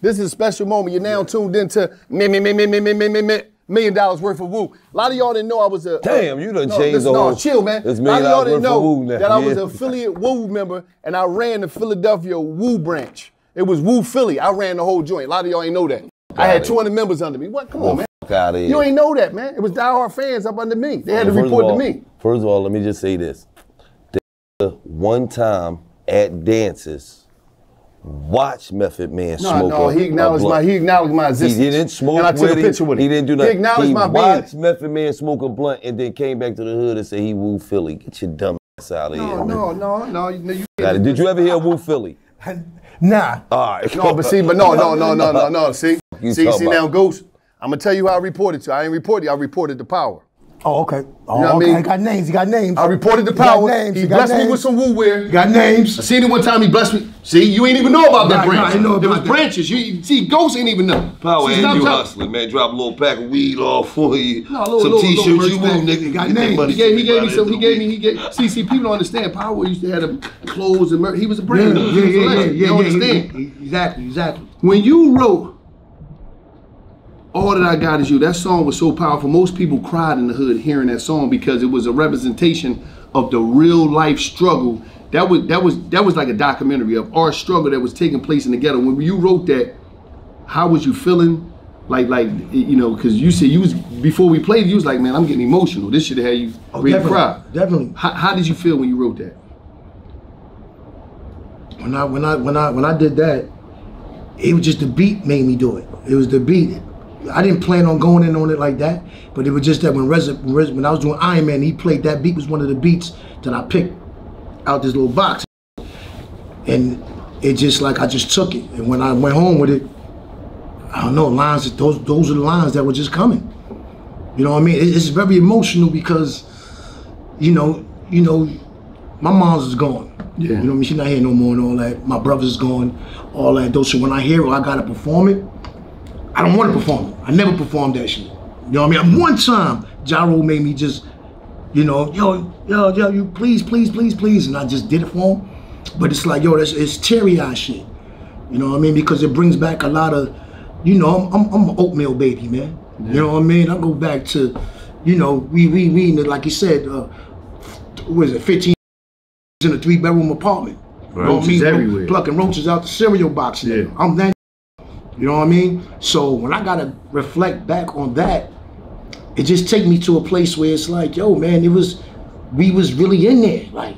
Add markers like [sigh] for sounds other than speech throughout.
This is a special moment. You're now tuned into me, me, me, me, me, me, me, me, me. Million dollars worth of Wu. A lot of y'all didn't know I was a. Damn, you done no, changed the no, chill, man. It's A lot of y'all didn't know that I was an affiliate Wu member, and I ran the Philadelphia Wu branch. It was Wu Philly. I ran the whole joint. A lot of y'all ain't know that. I had 200 members under me. What? Come on, man. Fuck out of here. You ain't know that, man. It was diehard fans up under me. They had to report all- to me. First of all, let me just say this. The one time at dances, watch Method Man No, smoke no, a- he acknowledged my he acknowledged my existence. He didn't smoke and I took with a him. with him. He didn't do He acknowledged he my watched being. Method Man smoke a blunt and then came back to the hood and said he Wu Philly. Get your dumb ass out of here. No, no, no, no. You, it. Did you ever hear Wu Philly? Nah. All right. No, but see, but no, no, no, no, no, no. See, [laughs] You see, see about? now, Ghost. I'm gonna tell you how I reported to. I ain't reported. I reported the power. Oh, okay. Oh, You know oh, what I okay. mean? He got names. He got names. I reported the He got power. names, He, he got blessed me with some Wu wear. He got names. I seen it one time. He blessed me. See, you ain't even know about that Right, branch. right, I know there was that. branches. You, you see, Ghost ain't even know. Power See, and you hustling, man. Drop a little pack of weed off for you. No, little, some little, t-shirts little you move, nigga. He got Get names. money He gave, he gave me some. He gave me. He gave. See, see, people don't understand. Power used to have the clothes and merch. He was a brand. yeah, He was a yeah, yeah, yeah, You understand? he- he- Exactly, exactly. when you wrote all that i got is you. That song was so powerful most people cried in the hood hearing that song because it was a representation of the real life struggle. That was that was that was like a documentary of our struggle that was taking place in the ghetto. When you wrote that how was you feeling? Like like you know because you said you was before we played you was like man i'm getting emotional. This should have had you Oh, ready to cry. Definitely. how, how did you feel when you wrote that? When I when I when I when I did that, it was just the beat made me do it. It was the beat. I didn't plan on going in on it like that, but it was just that when RZA, when, I was doing Ironman, he played that beat was one of the beats that I picked out this little box, and it just like I just took it. And when I went home with it, I don't know lines. Those those are the lines that were just coming. You know what I mean? It- It's very emotional because, you know, you know, my mom's is gone. Yeah. You know what I mean? She's not here no more and all that. My brother's gone, all that. Though, so when I hear it, I gotta perform it. I don't want to perform it. I never performed that shit. You know what I mean? One time, Gyro made me just, you know, yo, yo, yo, you please, please, please, please, and I just did it for him. But it's like, yo, that's it's teary eye shit. You know what I mean? Because it brings back a lot of, you know, I'm, I'm, I'm an oatmeal baby, man. You know what I mean? I go back to, you know, we we we like you said, uh, what is it, 15 in a three bedroom apartment. You know what I Roaches mean? everywhere. Plucking roaches out the cereal box. Yeah. I'm that. You know what I mean? So when I gotta reflect back on that, it just take me to a place where it's like, yo, man, it was, we was really in there, like,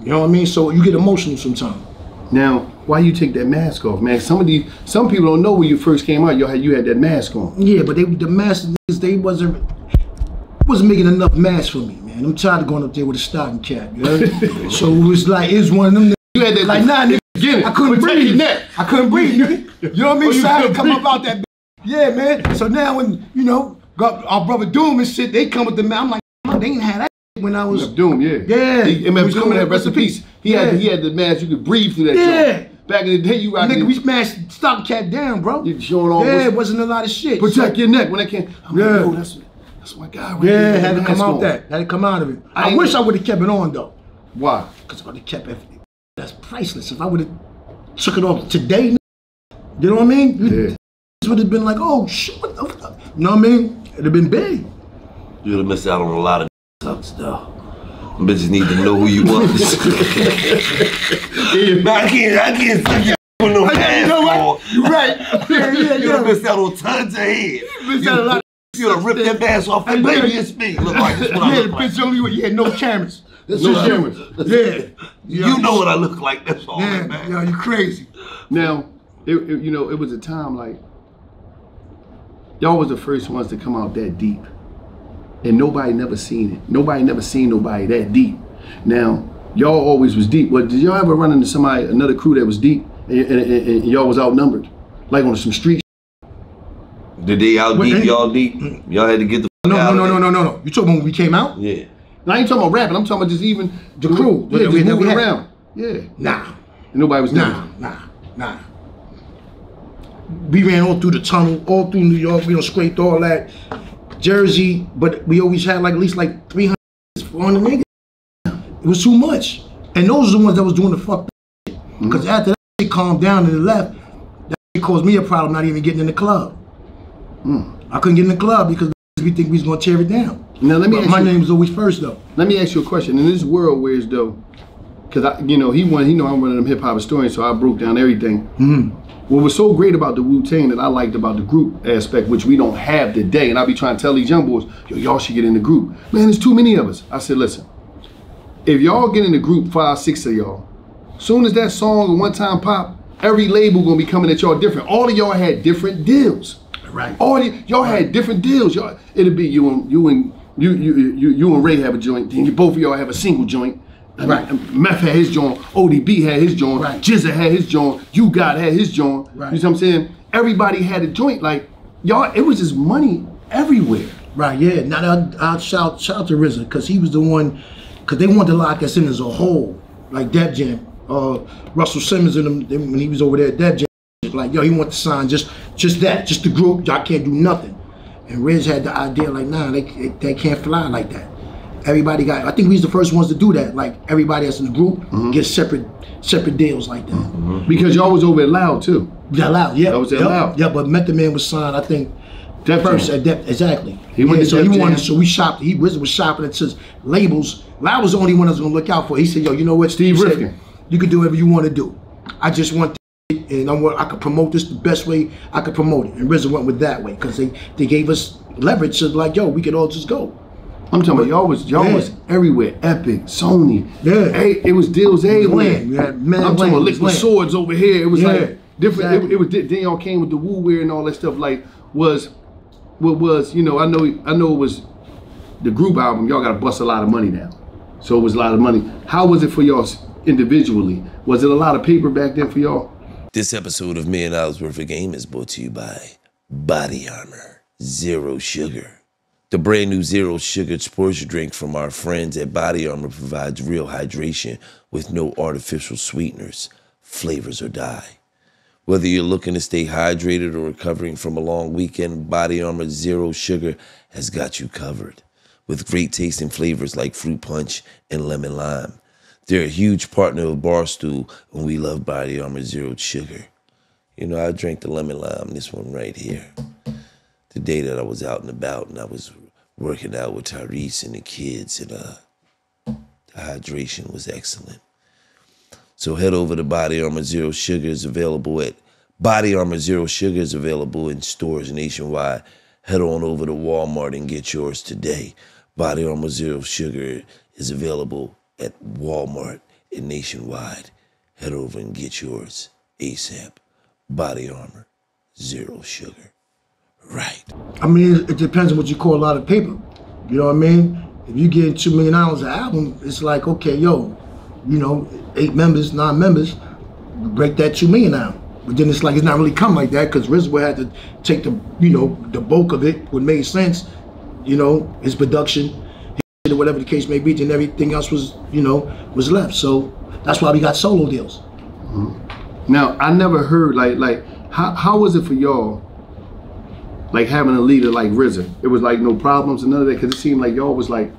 you know what I mean? So you get emotional sometimes. Now, why you take that mask off, man? Some of these, some people don't know when you first came out, you had you had that mask on. Yeah, but they the niggas, they wasn't wasn't making enough masks for me, man. I'm tired of going up there with a stocking cap, you know? [laughs] so it was like it's one of them. You had that Like nah, beginning. I couldn't breathe. your neck. I couldn't [laughs] breathe. You know what I mean? Oh, so I had to come up breathe. out that. Yeah, man. So now when you know got our brother Doom and shit, they come with the man. I'm like, "Man, they ain't had that when I was. Doom, yeah. Yeah. He, MF Was coming up rest in peace. He had he had the mask you could breathe through that. Yeah. joint. Back in the day, you rocked Nigga, we smashed stocking cap down, bro. You showing all Yeah, it wasn't a lot of shit. protect So- your neck when they came. I'm Yeah. like, that's that's my guy right Yeah, there. had to come out on. that. Had to come out of it. I I, wish I would have kept it on though. Why? Because I would have kept it, that's priceless. If I would have took it off today, you know what I mean? Yeah. This would have been like, oh shit, what the fuck? You know what I mean? It'd have been big. You'd have missed out on a lot of [laughs] sucks though. Bitches need to know who you was. [laughs] [laughs] I can't, I can't see you with no mask on. You're right. Yeah, yeah, You'd have missed out on tons of head. Missed out a lot You'd have ripped that mask off and baby, it's me. Look like this what I Yeah, look the like. bitch only with yeah, no cameras. That's No just- cameras. Yeah. You know what I look like, that's all Yeah, that matters. yo, you crazy. Now, it, it- you know, it was a time like y'all was the first ones to come out that deep, and nobody never seen it. Nobody never seen nobody that deep. Now, y'all always was deep. But did y'all ever run into somebody, another crew that was deep, and, and, and- and y'all was outnumbered, like on some street? Did they out deep, y'all deep? Y'all had to get the No, fuck out no, of no, no, there. no, no, no. You talking when we came out? Yeah. Now, I ain't talking about rapping. I'm talking about just even The crew. Yeah, we- just we moving had. around. Yeah, and Nah. nobody was Nah, doing nah, nah. We ran all through the tunnel, all through New York. We don't scraped all that. Jersey, but we always had like at least like 300, 400 niggas. It was too much. And those are the ones that was doing the fuck up shit. Mm-hmm. Because after that shit calmed down and left, that caused me a problem not even getting in the club. Mm. I couldn't get in the club because we think we was gonna tear it down. Now let me But ask my you, name was always first though. let me ask you a question. In this world where it's though, because I, you know, he won. He know I'm one of them hip hop historians, so I broke down everything. Mm-hmm. What was so great about the Wu Tang that I liked about the group aspect, which we don't have today, and I be trying to tell these young boys, yo, y'all should get in the group. Man, there's too many of us. I said, listen, if y'all get in the group, five, six of y'all, soon as that song one time pop, every label gonna be coming at y'all different. All of y'all had different deals. Right. All y'all had different deals. Y'all, it'd be you and you and you you you, you and Ray have a joint. Then you both of y'all have a single joint. Right. Meth had his joint. ODB had his joint. Right. GZA had his joint. U-God had his joint. Right. You know what I'm saying? Everybody had a joint. Like y'all, it was just money everywhere. Right, yeah. Now I'll, I'll shout shout out to RZA because he was the one because they wanted to lock us in as a whole, like Def Jam. Uh, Russell Simmons and them, them when he was over there at Def Jam, like yo, he want to sign just just that, just the group. Y'all can't do nothing. And Riz had the idea like, nah, they they can't fly like that. Everybody got. I think we was the first ones to do that. Like everybody that's in the group Mm-hmm. get separate separate deals like that. Because y'all was over at Loud too. Yeah, loud. Yeah, That was it, yep, Loud. Yeah, but Method Man was signed. I think Def first Jam. at Def, exactly. He went yeah, to so Def he wanted. Jam. So we shopped. He RZA was shopping at his labels. Loud was the only one I was gonna look out for. He said, "Yo, you know what, Steve He Rifkind. You can do whatever you want to do. I just want." It, And I want I could promote this the best way I could promote it, and RZA went with that way because they they gave us leverage to like, yo, we could all just go. I'm talking about y'all was y'all Yeah. was everywhere. Epic, Sony. Yeah. Hey, it was deals everywhere. We had I'm talking about It was liquid swords over here. It was Yeah, like different. It- exactly. It, was di- then y'all came with the Wu wear and all that stuff. Like was what was you know I know I know it was the group album. Y'all got to bust a lot of money now. So it was a lot of money. How was it for y'all individually? Was it a lot of paper back then for y'all? This episode of Million Dollaz Worth of Game is brought to you by Body Armor Zero Sugar. The brand new Zero Sugar sports drink from our friends at Body Armor provides real hydration with no artificial sweeteners, flavors, or dye. Whether you're looking to stay hydrated or recovering from a long weekend, Body Armor Zero Sugar has got you covered. With great tasting flavors like fruit punch and lemon lime. They're a huge partner of Barstool, and we love Body Armor Zero Sugar. You know, I drank the lemon lime, this one right here. The day that I was out and about and I was working out with Tyrese and the kids, and uh, the hydration was excellent. So head over to Body Armor Zero Sugar is available at Body Armor Zero Sugar is available in stores nationwide. Head on over to Walmart and get yours today. Body Armor Zero Sugar is available at Walmart and nationwide. Head over and get yours ASAP. Body Armor Zero Sugar. Right. I mean, it, depends on what you call a lot of paper. You know what I mean? If you get two million dollars an album, it's like, okay, yo, you know, eight members, nine members, break that two million down. But then it's like it's not really come like that because RZA had to take the, you know, the bulk of it, what made sense, you know, his production, or whatever the case may be, then everything else was, you know, was left. So that's why we got solo deals. Mm-hmm. Now I never heard like like how how was it for y'all? Like having a leader like RZA, it was like no problems and none of that because it seemed like y'all was like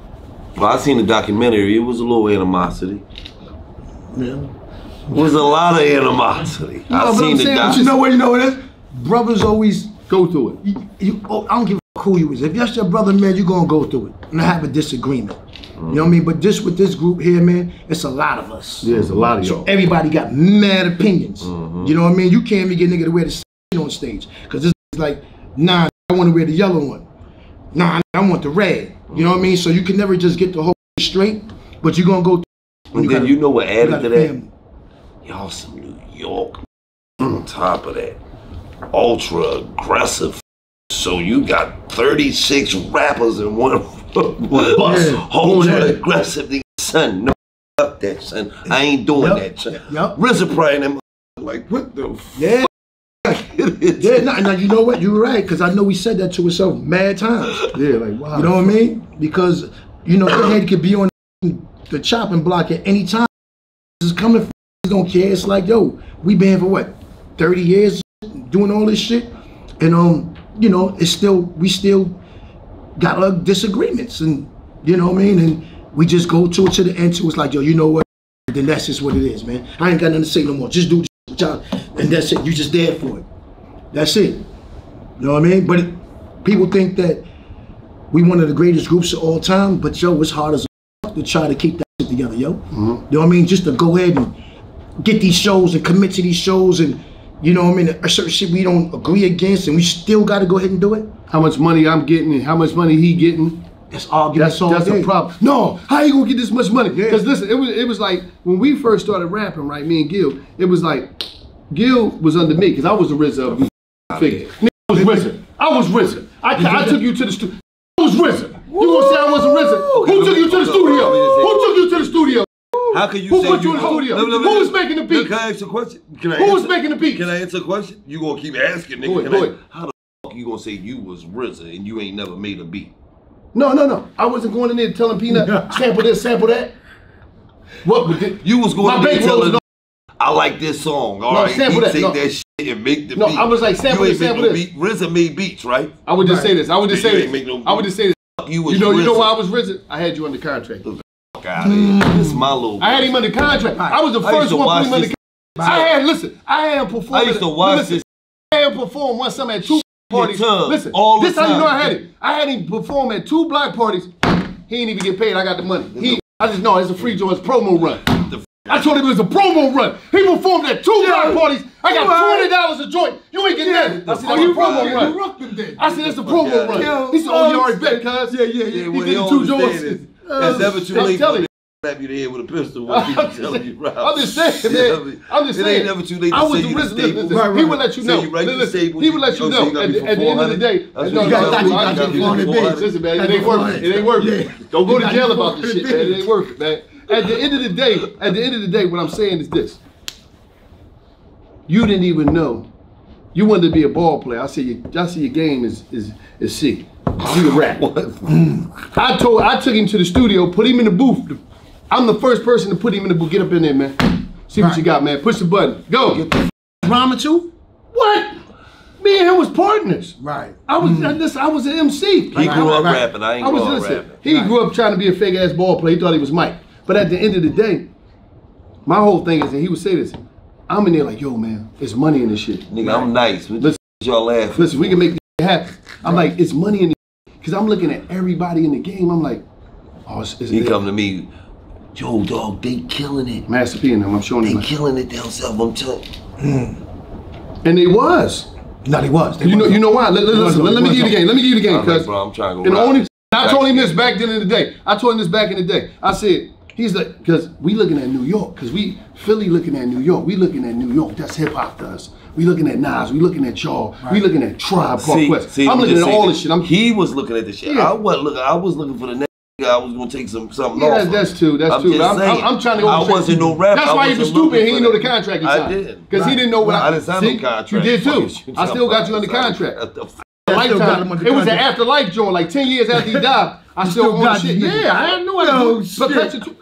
Well, I seen the documentary. It was a little animosity. Yeah. It was a lot of animosity. No, I but seen I'm the saying. You know what? You know what it is? Brothers always go through it. you, you, oh, I don't give who you is. If that's your brother, man, you're gonna go through it and have a disagreement. You know what I mean? But just with this group here, man, it's a lot of us. Yeah, it's a lot of y'all. So everybody got mad opinions. Mm-hmm. You know what I mean? You can't even get nigga to wear the on stage because this is like, nah, I want to wear the yellow one. Nah, I want the red. You know what I mean? So you can never just get the whole straight, but you're gonna go. And then you know what added to that? family. Y'all some New York. Mm, on top of that, ultra aggressive. So you got 36 rappers in one [laughs] bus. Yeah. Ultra Yeah. aggressive. Nigga, Son, no, fuck that, son. I ain't doing Yup. that, son. Yup. RZA probably them like, what the f- Yeah. [laughs] Yeah, now, now you know what? You're right, because I know we said that to ourselves mad times. Yeah, like wow. You know what I mean? Because you know, your head could be on the chopping block at any time. This is coming. From, don't care. It's like, yo, we been for what, thirty years doing all this shit, and um, you know, it's still we still got our disagreements, and you know what I mean, and we just go to it to the end. To it's like, yo, you know what? Then that's just what it is, man. I ain't got nothing to say no more. Just do this, with y'all, and that's it. You just there for it. That's it. You know what I mean? But it, people think that we one of the greatest groups of all time. But yo, it's hard as a to try to keep that shit together, yo. Mm-hmm. You know what I mean? Just to go ahead and get these shows and commit to these shows and you know what I mean? A certain shit we don't agree against and we still got to go ahead and do it. How much money I'm getting and how much money he getting. That's arguments That's all that's day. a problem. No, how you gonna get this much money? Yeah. Because listen, it was it was like when we first started rapping, right? Me and Gil, it was like Gil was under me because I was the RZA of the figure. I was RZA. I was RZA. I, I took you to the studio. I was RZA. You gonna say I wasn't RZA? Who took you to the studio? Who took you to the studio? How can you Who say put you in the studio? Let me- let me- Who making the beat? Can I ask a question? Can I Who was answer- making the beat? Can I answer a question? You gonna keep asking, nigga? Can go I- How the fuck you gonna say you was RZA and you ain't never made a beat? No, no, no. I wasn't going in there telling Peanut [laughs] sample this, sample that. What? Did, You was going My to be bankroll was I like this song. All No, right, sample that, take no. that shit and make the No, beat. I was like, sample this, sample no this. beat. RZA made beats, right? I would just Right. say this. I would just say this. no- I would just say this. You, was You know, you know why I was RZA? I had you under contract. Fuck out of here. Mm. This is my little. I had him under contract. I was the I first one watch put him under contract. I had listen. I had him perform. I used to watch listen, this I had him perform one summer at two parties. tub Listen, all the this how you know I had it. I had him perform at two block parties. He didn't even get paid. I got the money. He, I just know it's a free joint, it's promo run. I told him it was a promo run. He performed at two block parties. I got twenty dollars a joint. You ain't getting that. I said that's a promo run. I said that's a promo Yeah. run. Yo, He said, "Oh, you oh, already bet, cuz." Yeah, yeah, Yeah, He well, did two joints. Understand it. It's never too I'm late telling for you. slap you the head with a pistol [laughs] when people telling you right. I'm just saying, You know man. what I mean? I'm just it saying. ain't never too late to I was say the you RZA. the Listen, listen, Right, He would let you know. you right to Listen, he would let you you know. At the at the end of the day, That's no, you no, gotta no. Listen, man, it ain't worth it. It ain't worth it. Don't go to jail about this shit, man. It ain't worth it, man. At the end of the day, at the end of the day, what I'm saying is this. You didn't even know. You wanted to be a ball player. I see your, I see your game is is is C. You can rap. I told, I took him to the studio, put him in the booth. I'm the first person to put him in the booth. Get up in there, man. See what Right. you got, man. Push the button. Go. Get the Rhyming too? What? Me and him was partners. Right. I was I, listen, I was an MC. He Like, grew up right. rapping. I ain't I grew was up listen. rapping. He Right. grew up trying to be a fake ass ball player. He thought he was Mike. But at the end of the day, my whole thing is, and he would say this, I'm in there like, yo, man, it's money in this shit. Nigga, I'm nice. What Listen. y'all laughing? Listen, we can make this happen. I'm like, it's money in the because I'm looking at everybody in the game. I'm like, oh, it's, it's He it. come to me, yo, dog, they killing it. Master P and them. I'm showing They him. killing it themselves. I'm telling you. And they was. No, they was. They You know, was. you know why? Let, let- listen, let, let me give you the game. Let me give you the game, I'm cuz. bro, I'm trying to go And the rap. only I told him this Back back then in the day. I told him this back in the day. I said, he's like, because we looking at New York, because we Philly looking at New York. We looking at New York. That's hip hop to us. We looking at Nas. We looking at y'all. We looking at Tribe Called See, Quest. see, I'm looking at all this shit. I'm he was looking at the shit. Yeah. I wasn't looking. I was looking for the next. I was gonna take some something Yeah, off. that's, true. That's I'm true. I'm, I'm. I'm trying to. I wasn't no rapper. That's why he was stupid. He didn't know the contract he I didn't. Because he didn't know what I I. didn't sign See? no contract. You did too. I still got you under contract. What the f- I still got lifetime. It was an afterlife joint, like 10 years after he [laughs] died. I still, still own got shit. Yeah, I knew I Yo, knew. shit.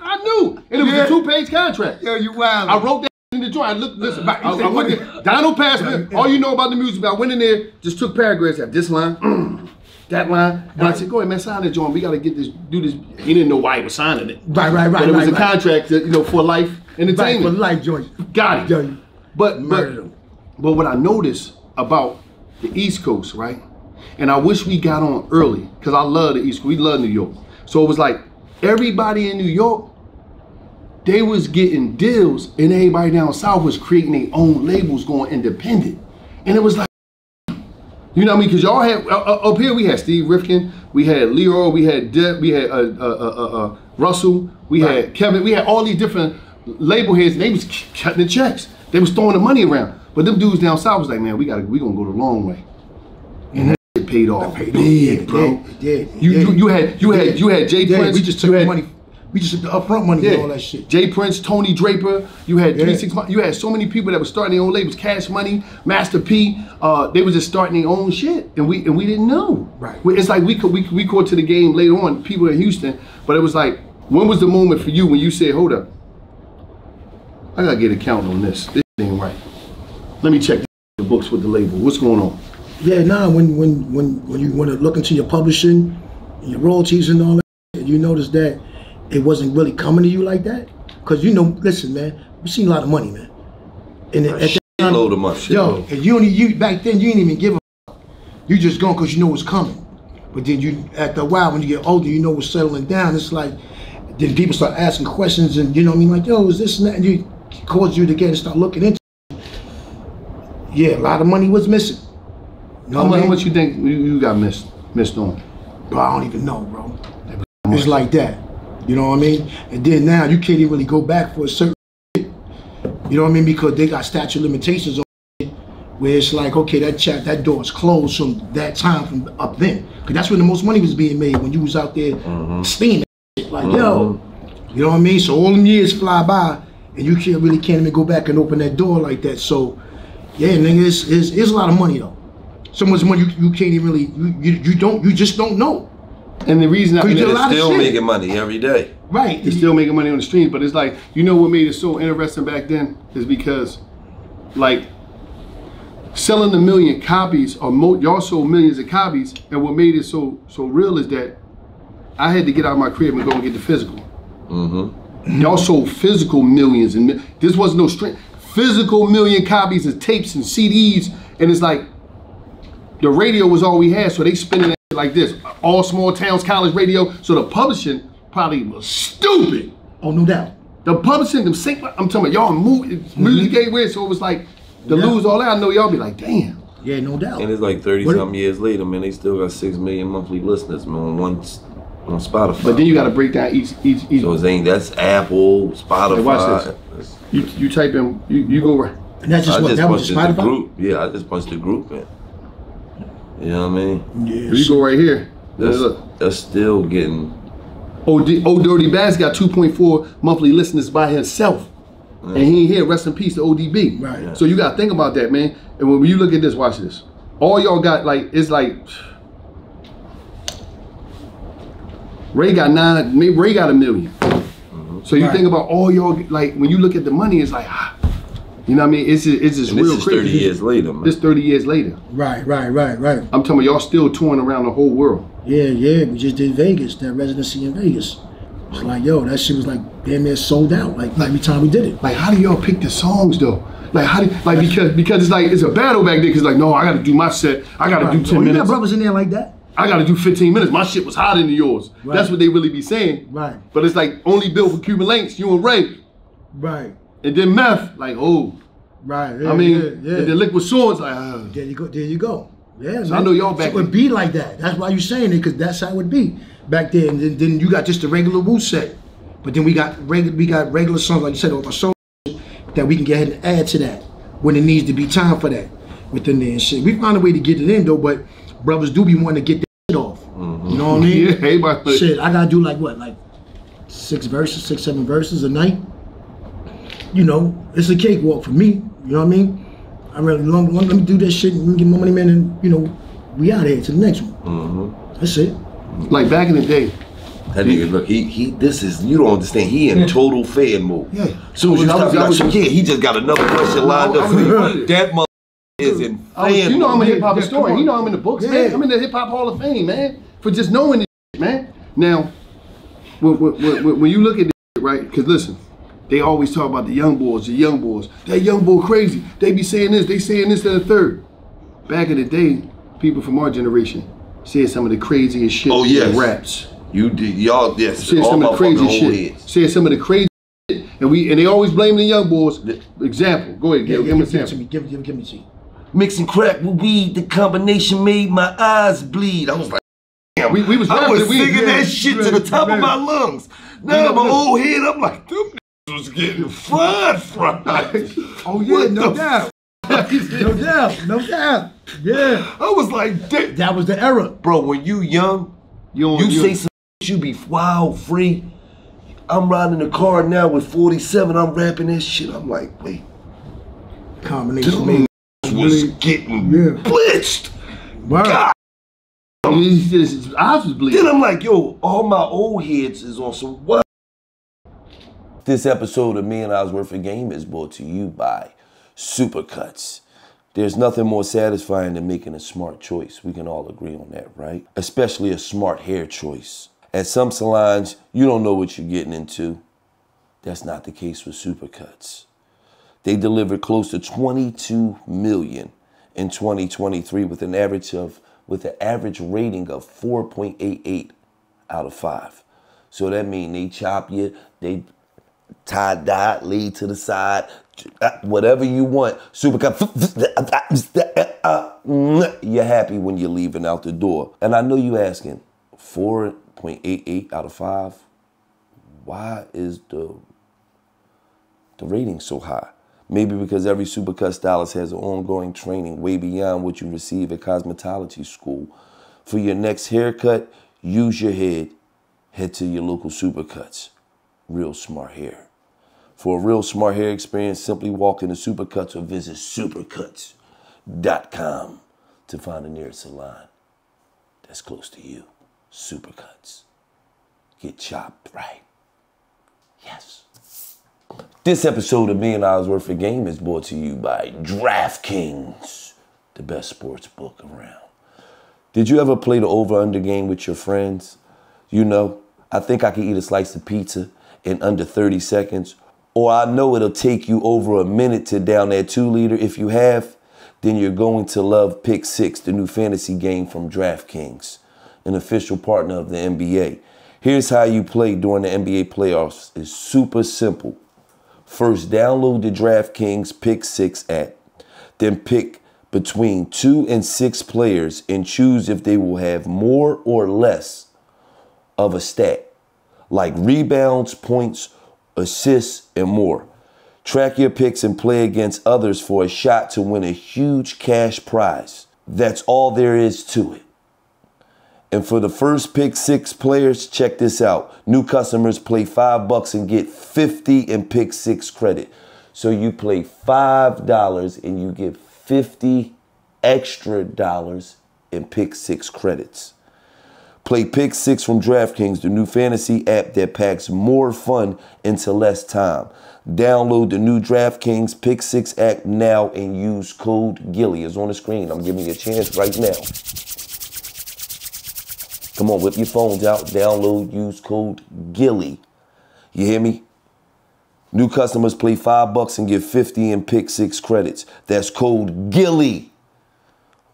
I knew. And it was Yeah. a two-page contract. Yo, you wild. I wrote that in the joint. I looked, listen, uh, you I, said I went there. Donald passed me. All you know about the music, I went in there, just took paragraphs at this line, [clears throat] that line. And I said, go ahead, man, sign that joint. We got to get this, do this. He didn't know why he was signing it. Right, right, right. But it was right, a contract, that, you know, for life Right, for life joint. Got it. But, but, but what I noticed about the East Coast, right? And I wish we got on early because I love the East. We love New York. So it was like everybody in New York, they was getting deals, and everybody down south was creating their own labels, going independent. And it was like, you know what I mean? Because y'all had uh, uh, up here we had Steve Rifkind, we had Lyor, we had De- we had uh, uh, uh, uh, Russell, we had Kevin, we had all these different label heads, and they was cutting the checks. They was throwing the money around. But them dudes down south was like, man, we gotta we gonna go the long way. And that shit paid off off. big, bro. did, it did, it You, you you had you had you had Jay Yeah, Prince. we just took the had, money. We just took the upfront money and all that shit. J. Prince, Tony Draper, you had Yeah. three six. You had so many people that were starting their own labels. Cash Money, Master P. Uh, they was just starting their own shit, and we and we didn't know. Right. It's like we could we we caught to the game later on. People in Houston, but it was like, when was the moment for you when you said, "Hold up, I gotta get a count on this. This ain't right. Let me check the books with the label. What's going on?" Yeah, nah. When when when when you want to look into your publishing, and your royalties and all that, and you notice that it wasn't really coming to you like that, because you know, listen, man, we seen a lot of money, man. And at that load of money. Yo, and you only you back then you didn't even give a fuck. You just going because you know it's coming. But then you after a while when you get older, you know it's settling down. It's like then people start asking questions and you know what I mean, like, yo, is this and that? And you cause you to get and start looking into it. Yeah, a lot of money was missing. You know How what much, you think you, you got missed missed on? Bro, I don't even know, bro. It's like that. You know what I mean? And then now you can't even really go back for a certain shit. You know what I mean? Because they got statute of limitations on it, where it's like, okay, that chat, that door is closed from that time from up then. Because that's when the most money was being made when you was out there mm-hmm. steaming. Shit. Like, yo, mm-hmm. you know what I mean? So all them years fly by, and you can't really can't even go back and open that door like that. So, yeah, nigga, it's, it's, it's a lot of money though. So much money you, you can't even really you, you you don't you just don't know. And the reason I Cause you mean, They're of still shit. making money every day. Right. They're still making money on the streams, but it's like you know what made it so interesting back then is because, like, selling a million copies or mo- y'all sold millions of copies, and what made it so so real is that I had to get out of my crib and go and get the physical. Mm-hmm. Y'all sold physical millions, and mi- this wasn't no stream. Physical million copies of tapes and CDs, and it's like the radio was all we had, so they spinning it like this. All small towns, college radio. So the publishing probably was stupid. Oh, no doubt. The publishing, them sync, I'm talking about y'all move, mm-hmm. music gateway, so it was like to Yeah. lose all that. I know y'all be like, damn. Yeah, no doubt. And it's like 30 What- something years later, man, they still got 6 million monthly listeners, man, on one on Spotify. But then you got to break down each each each. So it's ain't that's Apple, Spotify. Hey, watch You you type in you, you go right. and that's just I what just that was punched the Spotify. group. Yeah, I just punched the group in. You know what I mean? If you go right here. That's, Look, that's still getting. old, D- old Dirty Bass got 2.4 monthly listeners by himself. And he ain't here. Rest in peace to ODB. Right. So you got to think about that, man. And when you look at this, watch this. All y'all got like it's like Ray got nine. Maybe Ray got a 1000000 So you Right. think about all y'all like when you look at the money, it's like, ah, you know what I mean? It's just, it's just And real this is crazy. 30 years later, man. This 30 years later. Right, right, right, right. I'm talking about y'all still touring around the whole world. Yeah, yeah. We just did Vegas, that residency in Vegas. It's like, yo, that shit was like damn near sold out. Like like every time we did it. Like, how do y'all pick the songs though? Like, how do like because because it's like it's a battle back there. Because like, no, I got to do my set. I got to do Right. 10 oh, you got minutes. brothers in there like that? I got to do 15 minutes. My shit was hotter than yours. Right. That's what they really be saying. Right. But it's like only built for Cuban Linx. You and Ray, Right, and then Meth. Like, oh, right. Yeah, I mean, yeah, yeah. and then Liquid Swords. Like, ah. There you go. There you go. Yeah, So I know y'all back So it would be like that. That's why you're saying it, because that's how it would be back then. And then, then you got just the regular Wu set, but then we got regular we got regular songs like you said off our soul that we can get ahead and add to that when it needs to be time for that within there and shit. We find a way to get it in though, but brothers do be wanting to get that shit off. You know what I mean? [laughs] Yeah, everybody. Shit, I gotta do like what, like six verses, six, seven verses a night. You know, it's a cakewalk for me. You know what I mean? I really long, long let me do that shit and get my money, man, and you know, we out here to the next one. Mm-hmm. That's it. Like back in the day, That nigga, look, he he. This is you don't understand. He in total fan mode. Yeah. Soon as you I was- stop, you I like, was- yeah, he just got another question lined up. For you. [laughs] That mother is in I was- you know I'm a hip hop Yeah, historian. come. You know I'm in the books, man. I'm in the hip hop Hall of Fame, man, for just knowing this, shit, man. Now, when, when, when, when you look at this, shit, right? Because listen, they always talk about the young boys, the young boys. That young boy crazy. They be saying this, they saying this, and the third. Back in the day, people from our generation said some of the craziest shit Oh, yes. in raps. You did y'all yes. Said all some of the crazy old shit. heads. Said some of the crazy shit. And we and they always blame the young boys. Example, go ahead, Yeah, give, give, give them a give, to me. Give, give, give me to you. Mixing crack with weed, the combination made my eyes bleed. I was like, damn. We- we was I was rapping, we- singing yeah, that shit to the top of my lungs. Now my old head, I'm like, them niggas was getting fried, fried. Oh yeah, What no doubt. no doubt, no doubt. Yeah. I was like, damn. That was the era. bro, when you young, You, you you- say some you be wild free. I'm riding in the car now with 47. I'm rapping that shit. I'm like, wait, Combination Dude. made. was getting Yeah. blitzed. Word. God. He's just, his eyes was bleeding. Then I'm like, yo, all my old heads is on some what? This episode of Me and I's Worth of Game is brought to you by Supercuts. There's nothing more satisfying than making a smart choice. We can all agree on that, right? Especially a smart hair choice. At some salons, you don't know what you're getting into. That's not the case with Supercuts. They delivered close to 22 million in 2023 with an average of with an average rating of 4.88 out of 5. So that means they chop you, they tie dye, lead to the side, uh, whatever you want. Super You're happy when you're leaving out the door. And I know you're asking, 4.88 out of 5? Why is the the rating so high? Maybe because every supercut stylist has an ongoing training way beyond what you receive at cosmetology school. For your next haircut, use your head. Head to your local supercuts. Real smart hair. For a real smart hair experience, simply walk into Supercuts or visit supercuts.com to find the nearest salon that's close to you. Supercuts. Get chopped right. Yes. This episode of Million Dollaz Worth of Game is brought to you by DraftKings, the best sports book around. Did you ever play the over under game with your friends? You know, I think I could eat a slice of pizza in under 30 seconds, or I know it'll take you over a minute to down that two liter. If you have, then you're going to love Pick Six, the new fantasy game from DraftKings, an official partner of the NBA. Here's how you play during the NBA playoffs. It's super simple. First, download the DraftKings Pick Six app. Then pick between two and six players and choose if they will have more or less of a stat, like rebounds, points, assists, and more. Track your picks and play against others for a shot to win a huge cash prize. That's all there is to it. And for the first pick six players, check this out. New customers play five bucks and get 50 in pick six credit. So you play five dollars and you get 50 extra dollars in pick six credits. Play Pick Six from DraftKings, the new fantasy app that packs more fun into less time. Download the new DraftKings Pick Six app now and use code GILLY. It's on the screen. I'm giving you a chance right now. Come on, whip your phones out, download, use code GILLY. You hear me? New customers play five bucks and get 50 in pick six credits. That's code GILLY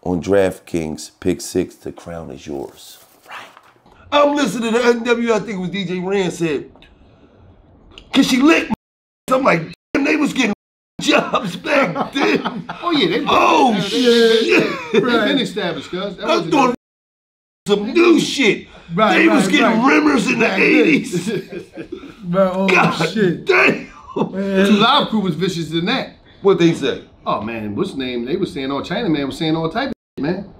on DraftKings. Pick six, the crown is yours. I'm listening to NW, I think it was DJ Rand said, Can she lick my I'm like, damn, they was getting [laughs] jobs back then. [laughs] Oh yeah, they Oh, they, shit. They, been established, cuz. That I wasn't- thought some new shit. Right, they was getting right. rimmers in the 80s. [laughs] Bro, oh God shit. damn. Two Live Crew was vicious than that. What they say? Oh man, what's his name? They was saying all China man was saying all type of shit, man.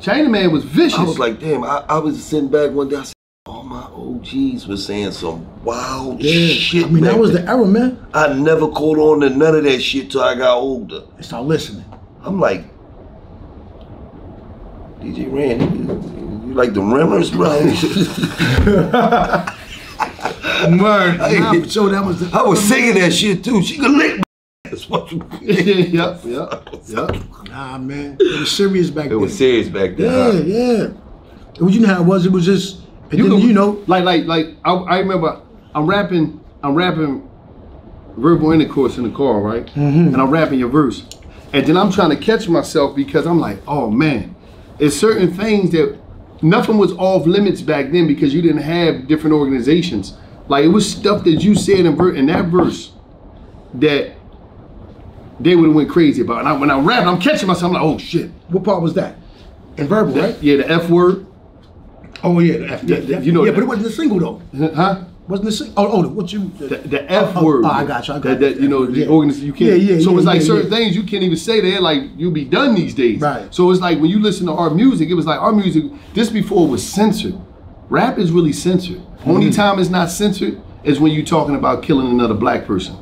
Chinaman was vicious. I was like, damn, I, I was sitting back one day, I said, all my OGs was saying some wild Yeah, shit. I mean, that was then. the era, man. I never caught on to none of that shit till I got older. I start listening. I'm like, DJ Rand, you, you like the rimmers, bro? [laughs] [laughs] Word. Nah, so that was the I was singing that shit too. She could lick ass. What you- yep, yep, yep. Nah, man. It was serious back It then. It was serious back Yeah, then. yeah. It was, you know how it was. It was just, and then, could- you know, like, like, like. I, I remember I'm rapping, I'm rapping verbal intercourse in the car, right? Mm-hmm. And I'm rapping your verse, and then I'm trying to catch myself because I'm like, oh man, it's certain things that nothing was off limits back then because you didn't have different organizations. Like it was stuff that you said in, ver- in that verse that they would have went crazy about. And I, when I rap, I'm catching myself. I'm like, oh shit, what part was that? In verbal, right? yeah, the F word, Oh yeah, the F, Yeah, yeah, you know yeah, that. but it wasn't a single though. huh? Wasn't the single? Oh, oh, what you? The, the F Oh, oh, word. oh, I got you, I got that, that, you. know, the Yeah. you can't. Yeah, yeah, So yeah, it's like yeah, certain yeah. things you can't even say. They're like you'll be done these days. Right. So it's like when you listen to our music, it was like our music. This before was censored. Rap is really censored. Only Mm-hmm. time it's not censored is when you're talking about killing another black person.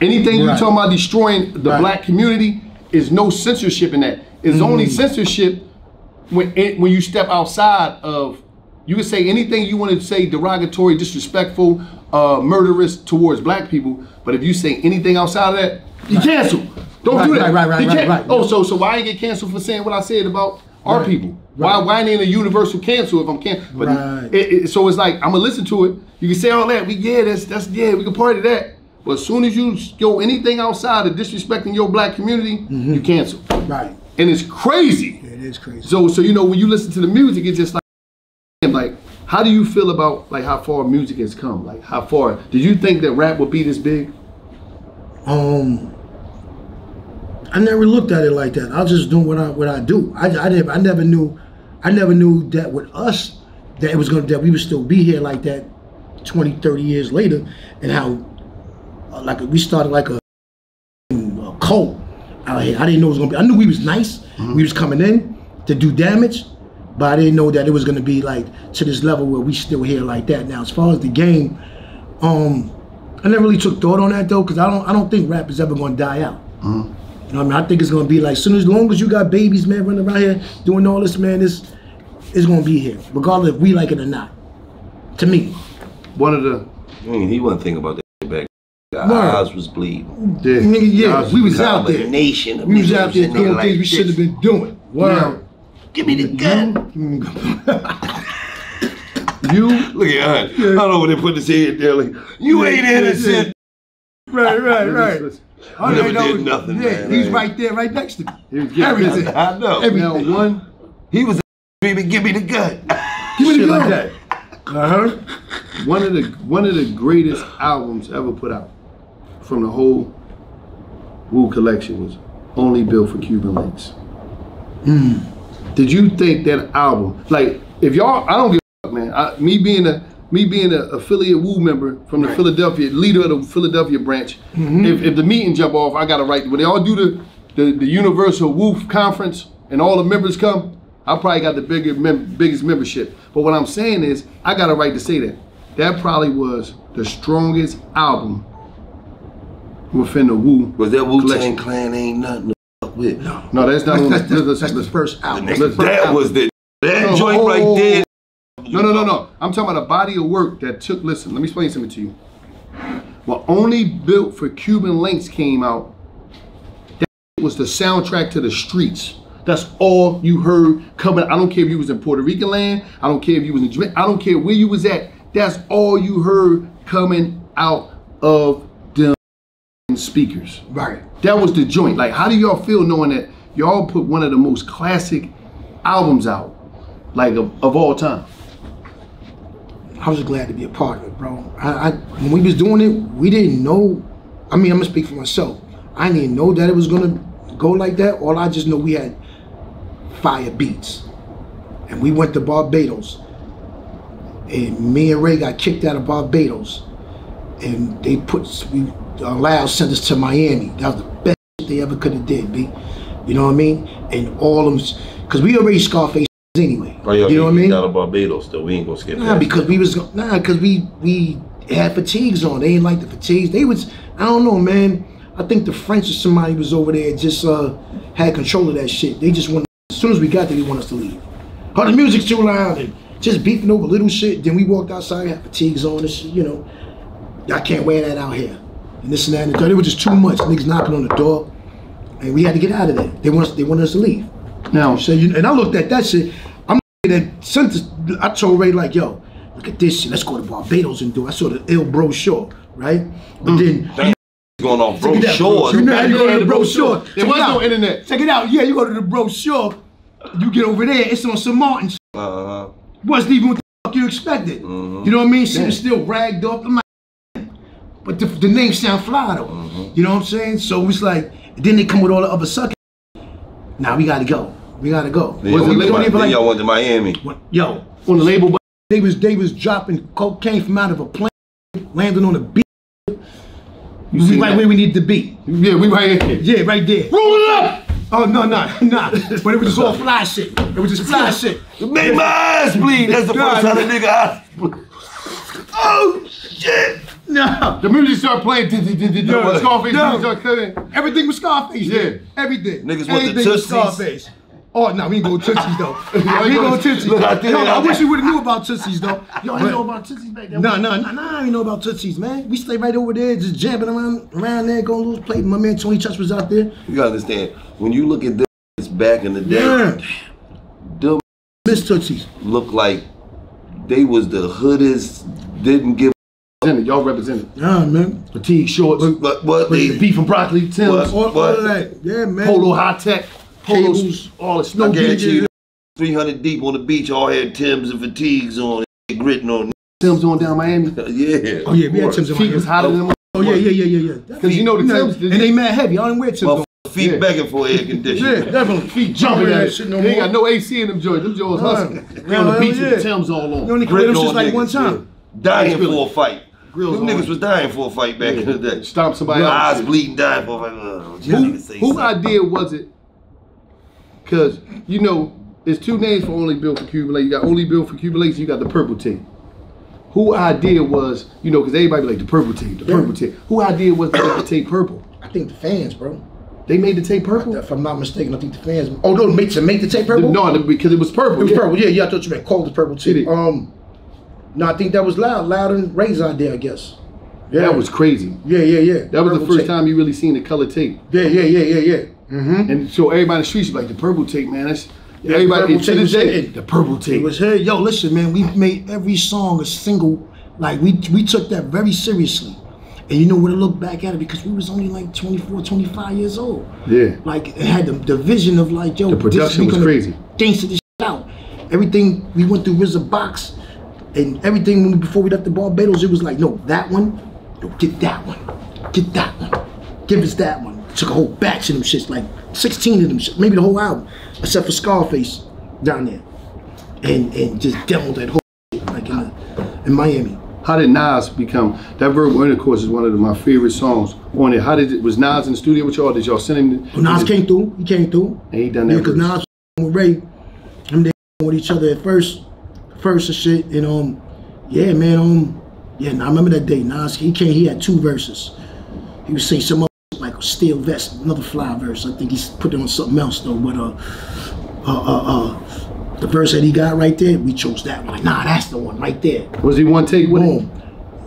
Anything you're talking about destroying the Right. black community is no censorship in that. It's only Mm. censorship when it, when you step outside of you can say anything you want to say derogatory disrespectful uh, murderous towards black people but if you say anything outside of that you cancel don't Right, do that right, right, right, right, right. oh so so why I get canceled for saying what i said about our Right, people why right. why ain't a universal cancel if i'm can but Right. it, it, so it's like i'm gonna listen to it you can say all that we yeah that's that's yeah we can party that But as soon as you go anything outside of disrespecting your black community, Mm-hmm. you cancel. Right. And it's crazy. It is crazy. So so you know when you listen to the music, it's just like like how do you feel about like how far music has come? Like how far did you think that rap would be this big? Um, I never looked at it like that. I was just doing what I what I do. I, I never I never knew I never knew that with us that it was gonna that we would still be here like that 20, 30 years later, and how like we started like a, a cult out here. I didn't know it was gonna be. I knew we was nice. We was coming in to do damage, but I didn't know that it was gonna be like to this level where we still here like that. Now, as far as the game, um, I never really took thought on that though, because I don't I don't think rap is ever gonna die out. You know what I mean? I think it's gonna be like soon as long as you got babies, man, running around here doing all this, man, it's it's gonna be here, regardless if we like it or not. To me. One of the I mean, he wasn't thinking about that back. The eyes was bleeding. yeah, Nigga, yeah, Nas we was out there. Combination of We was out there in doing like things we this. should have been doing. Now, Give me the gun. [laughs] you Look at Hunt. I don't know when they put his head there. Like, you ain't innocent. right, right, right. I never know- did nothing, Yeah, man. he's right there, right next to me. he was Everything. busy. I know. Everything. Now one He was [laughs] baby. Give me the gun. Give me shit the like gun. that. Uh-huh. One of the one of the greatest albums ever put out from the whole Wu collection was only built for Cuban Linx. Hmm. Did you think that album, like, if y'all, I don't give a fuck, man. I, me being a me being an affiliate Wu member from the Philadelphia leader of the Philadelphia branch, mm-hmm. if, if the meeting jump off, I got to write. When they all do the the, the Universal Wu conference and all the members come, I probably got the bigger mem- biggest membership. But what I'm saying is, I got a right to say that. That probably was the strongest album within the Wu. Was that Wu Tang collection. Clan ain't nothing to fuck with? No, no that's not. on That's, the, that's, that's the first album. Listen. That was the that No, joint oh, right there. No, no, no, no. I'm talking about a body of work that took. Listen, let me explain something to you. Well, only built for Cuban Linx came out. That was the soundtrack to the streets. That's all you heard coming. I don't care if you was in Puerto Rican land. I don't care if you was in Jamaica. I don't care where you was at. That's all you heard coming out of speakers. Right. That was the joint. Like, how do y'all feel knowing that y'all put one of the most classic albums out, like of, of all time? I was just glad to be a part of it, bro. I, I when we was doing it, we didn't know. I mean, I'm gonna speak for myself. I didn't know that it was gonna go like that. All I just know we had fire beats, and we went to Barbados, and me and Ray got kicked out of Barbados, and they put we allowed sent us to Miami. That was the best shit they ever could have did, b. You know what I mean? And all of them, because we already Scarface anyway. Oh, yeah, you know what I mean? Out of Barbados, though. We ain't gonna skip Nah, that. because we was nah, because we we had fatigues on. They didn't like the fatigues. They was I don't know, man. I think the French or somebody was over there just uh had control of that shit. They just want as soon as we got there, they want us to leave. Oh, the music's too loud and just beefing over little shit. Then we walked outside, had fatigues on and shit, you know. Y'all can't wear that out here. And this and that and the third. It was just too much. Niggas knocking on the door. And we had to get out of there. They want us they wanted us to leave. Now, So you, and I looked at that shit. I'm looking at sent this, I told Ray like, yo, look at this shit. Let's go to Barbados and do. it. I saw the ill brochure, right? But then Damn, going off bro Check it out, shores. You know how you go to the the brochure. brochure. Check There it was no out. internet. Check it out. Yeah, you go to the brochure. You get over there. It's on some Martin. shit. Uh-huh. Wasn't even what the fuck you expected. You know what I mean? Shit was still ragged up. I'm like, but the, the name sound fly though. Mm-hmm. You know what I'm saying? So it's like, then they come with all the other suckers. Now we gotta go. We gotta go. Then But y'all we went to don't even like- y'all went to Miami. what- Yo, on the label, but they was they was dropping cocaine from out of a plane, landing on a beach. we seen right that? where we need to be. yeah, we right here. Yeah, right there. Roll it up. Oh no, no, [laughs] no. But it was just all [laughs] fly shit. It was just fly shit. It made my eyes bleed. That's the first time a nigga eyes bleed. Oh, shit. No. The music started playing. did- did- did- did- No, Scarface no. music started clearing. Everything was Scarface. Yeah. Yeah. Everything. Niggas want the Everything was Tootsies. Scarface. Oh no, we ain't go Tootsies though. [laughs] we you ain't go- go Tootsies. look, I Yo. I wish we would have knew about Tootsies though. Yo, I didn't know about Tootsies back then. No, no, no, no, I didn't know about Tootsies, man. We stay right over there, just jamming around around there, going little plate. My man Tony Touch was out there. You gotta understand, when you look at this back in the day, Yeah. them Miss Tootsies. look like they was the hoodest, didn't give a represented. Y'all represented. Nah, man. Fatigue shorts, But what the beef and broccoli, Tim's, What? All, all of that. Yeah, man. polo high tech, polos, Cables. all the I snow guarantee beaches. you, 300 deep on the beach, all had Timbs and fatigues on, gritting on. Tim's on down Miami. [laughs] Yeah. Oh Yeah. yeah, we had Tim's in Feet was my hotter than them. Oh yeah, yeah, yeah, yeah, yeah. Because you know the Tim's, and they mad heavy. I don't wear Tim's. My no- feet Yeah. begging for air conditioning. Yeah, definitely. [laughs] Feet jumping Don't at it. shit no they ain't got no AC in them joints. Them joints Right. hustling. They on the Hell beach with the Tim's all on. You only can wear them just on like niggas, one time. yeah. Dying for a fight. Grills Them on. niggas was dying for a fight back in the day. Stomp somebody Eyes bleeding, dying for a fight. Uh, Who, who something. idea was it? Because, you know, there's two names for Only Built for Cuban Linx. You got Only Built for Cuban Linx, you got the purple tape. Who idea was, you know, because everybody be like the purple tape, the purple tape. Who idea was to make the tape purple? I think the fans, bro. They made the tape purple? If I'm not mistaken, I think the fans. Oh no, make to make the tape purple. No, because it was purple. it was yeah. purple. Yeah, yeah. I thought you meant cold as purple Did too. Um, no, I think that was loud, loud and Rae's idea, I guess. Yeah, That was crazy. Yeah, yeah, yeah. That was the first tape. time you really seen the color tape. Yeah, yeah, yeah, yeah, yeah. Mm-hmm. And so everybody in the streets was like, the purple tape, man. That's Yeah, everybody purple to this day. The purple tape. It was here. Yo, listen, man. We made every song a single. Like we we took that very seriously. And you know when I look back at it because we was only like 24, 25 years old. yeah. Like it had the, the vision of like, yo, The production we was crazy. Gangster this out. Everything we went through was a box and everything when we, before we left the Barbados, it was like, no, that one, yo, get that one, get that one, give us that one. Took a whole batch of them shits, like 16 of them shits, maybe the whole album, except for Scarface down there, and and just demoed that whole shit, like in, the, in Miami. How did Nas become that verbal intercourse is one of my favorite songs on it. How did it was Nas in the studio with y'all? Did y'all send him? When Nas came through, he came through. And he done Yeah, that. because verse. Nas with Rae, them they with each other at first, first and shit. And um, yeah, man, um, yeah, now I remember that day. Nas, he came, he had two verses. He was saying some other shit like a steel vest, another fly verse. I think he's put it on something else though. But uh, uh, uh, uh, the verse that he got right there, we chose that one. Like, nah, that's the one right there. was he one take with it? Boom.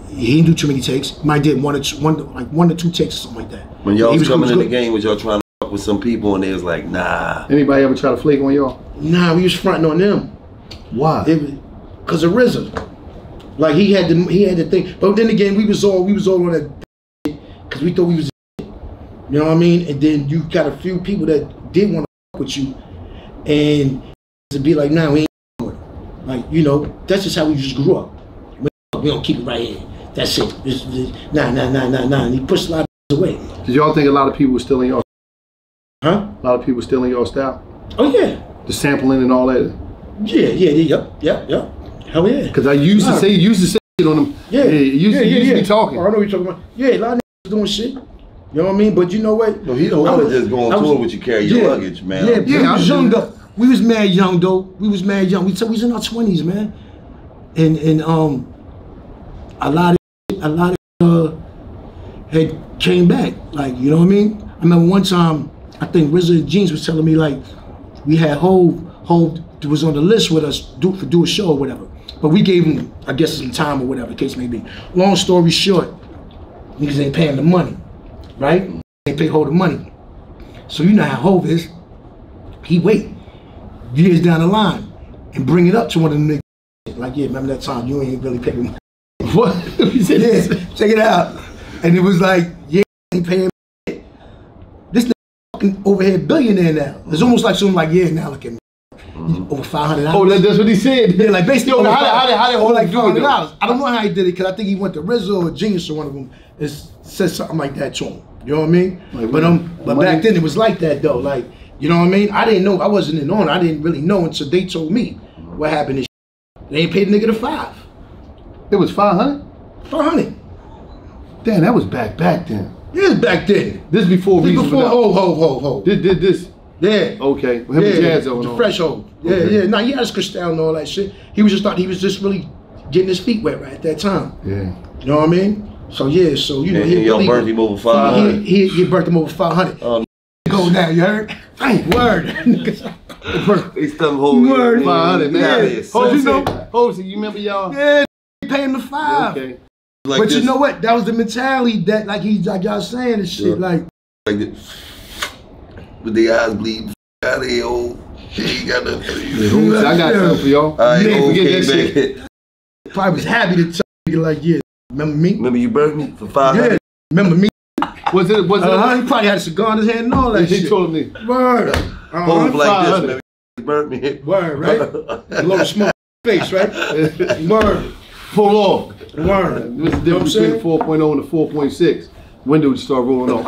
He didn't do too many takes. Might did one or two, one like one or two takes or something like that. When y'all He was coming he in the game, was y'all trying to fuck with some people and they was like, nah. Anybody ever try to flake on y'all? Nah, we was fronting on them. Why? It was because of RZA. Like he had to, he had to think. but then again we was all we was all on that [laughs] because we thought we was. [laughs] You know what I mean? And then you got a few people that did want to with you, and [laughs] to be like, nah, we ain't with it. Like you know, that's just how we just grew up. We, don't keep it right here. That's it. This, this, nah, nah, nah, nah, nah. And he pushed a lot of away. Did y'all think a lot of people were stealing y'all? Huh? A lot of people stealing y'all style, Oh yeah. the sampling and all that. Yeah, yeah, yeah, yep, yep, yep. Hell yeah. Because I used to Nah. say, used to say it on them. Yeah, you used, yeah, to, yeah, used to be talking. Oh, I know what you're talking about. Yeah, a lot of niggas doing shit. You know what I mean? But you know what? No, he don't I want to was- just go on tour with you, carry your yeah, luggage, man. Yeah, Yeah, yeah. I was do young though. We was mad young though. We was mad young. We, t- we was in our twenties, man. And and um, a lot of a lot of uh, had came back. Like you know what I mean? I remember one time I think RZA and Jeans was telling me like we had Hove Hove was on the list with us do for do a show or whatever. But we gave him I guess some time or whatever the case may be. Long story short, niggas ain't paying the money, right? They pay Hove the money. So you know how Hove is. He wait years down the line and bring it up to one of them niggas. Like, yeah, remember that time you ain't really paying me. [laughs] What? He [laughs] said Yeah, check it out. And it was like, yeah, ain't paying. This nigga fucking overhead billionaire now. It's almost like something like, yeah, now look at me. Over five hundred Oh, dollars. that's what he said. Yeah, like basically, Yo, over how did, how did, how did over like it, dollars. I don't know how he did it because I think he went to RZA or Genius or one of them. and said something like that to him. You know what I mean? Like, but um, but money- back then it was like that though. Like, you know what I mean? I didn't know. I wasn't in on. it. I didn't really know until they told me what happened. They ain't paid the nigga the five, It was 500? five hundred. Damn, that was back back then. Yeah, back then. This before This before ho ho ho ho. This, this, this. Yeah. Okay. Well, him yeah, and Jaz-O and the all. fresh hole. Yeah, Okay. yeah. Nah, he had his Cristal and all that shit. He was just thought he was just really getting his feet wet right at that time. Yeah. You know what I mean? So yeah, so you know And- he and y'all really- burnt him over he- 500. He, he, he burnt him over five hundred. Oh, Go now, you heard? Dang, word. They stuck whole Word. 500, man. Yeah. Hold you you know- know, hold you remember y'all? yeah, he pay him the five. Okay. Like but this, you know what? That was the mentality that, like he, like y'all saying and shit. Yeah. Like, like this. With the eyes bleeding out of here, old. He got the. I got something for y'all. All right, Man, old forget came that shit. back. probably was happy to tell you, like, yeah, Remember me? Remember you burnt me for five Yeah. Remember me? Was it? Was it? Uh-huh. He probably had a cigar in his hand and all that He shit. told me. Word. Hold Uh-huh. up like this, 500. man. You burnt me. Word, right? [laughs] Blow smoke face, right? [laughs] Word. Pull off. Word. What's the You know difference between the 4.0 and the 4.6? When do it start rolling off?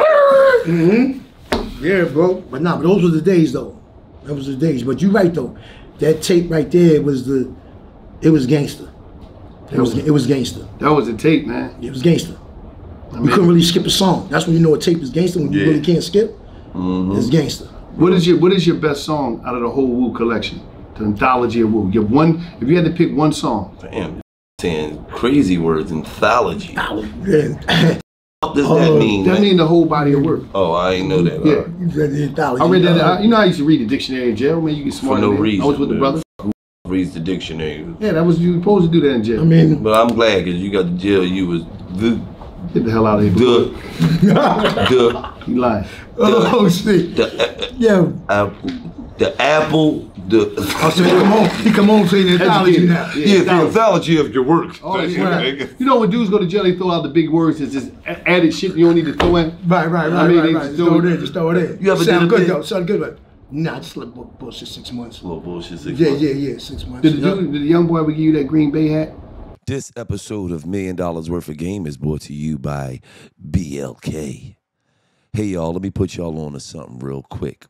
Yeah, bro. But nah, but those were the days though. That was the days. But you're right though. That tape right there was the it was gangster. It was it was gangster. That was the tape, man. It was gangster. I You couldn't really skip a song. That's when you know a tape is gangster when you Yeah. really can't skip. Mm-hmm. It's gangster. what is your What is your best song out of the whole Wu collection? The anthology of Wu. Your one. If you had to pick one song, Damn, saying crazy words, anthology. Yeah. [laughs] What does Oh, that mean? that man? mean the whole body of work. oh, I ain't know that. Yeah. All right. You read the anthology. I read that. Uh, I, you know, I used to read the dictionary in jail. Man, you get smart. For no in reason. I was with the man. brother. Reads the dictionary. Yeah, that was you were supposed to do that in jail. I mean, But I'm glad because you got to jail. You was the Get the hell out of here. bro. the the You lying. oh shit. the uh, Yeah. apple the apple the oh, I said, he come on, he come on saying the anthology now. Yeah. yeah the anthology of your work. Oh, That shit, yeah. nigga. You know when dudes go to jail, they throw out the big words. It's just added shit you don't need to throw in. Right, right, right, I mean, right, they right. just Just throw it in, just throw it in. You ever Sound a good bit- though, sound good, but nah, just like bu- bullshit six months. Little bullshit. Six Yeah, months. yeah, yeah, yeah, six months. Did the, Yeah. dude, did the young boy ever give you that Green Bay hat? This episode of Million Dollars Worth of Game is brought to you by BLK. Hey, y'all, let me put y'all on to something real quick.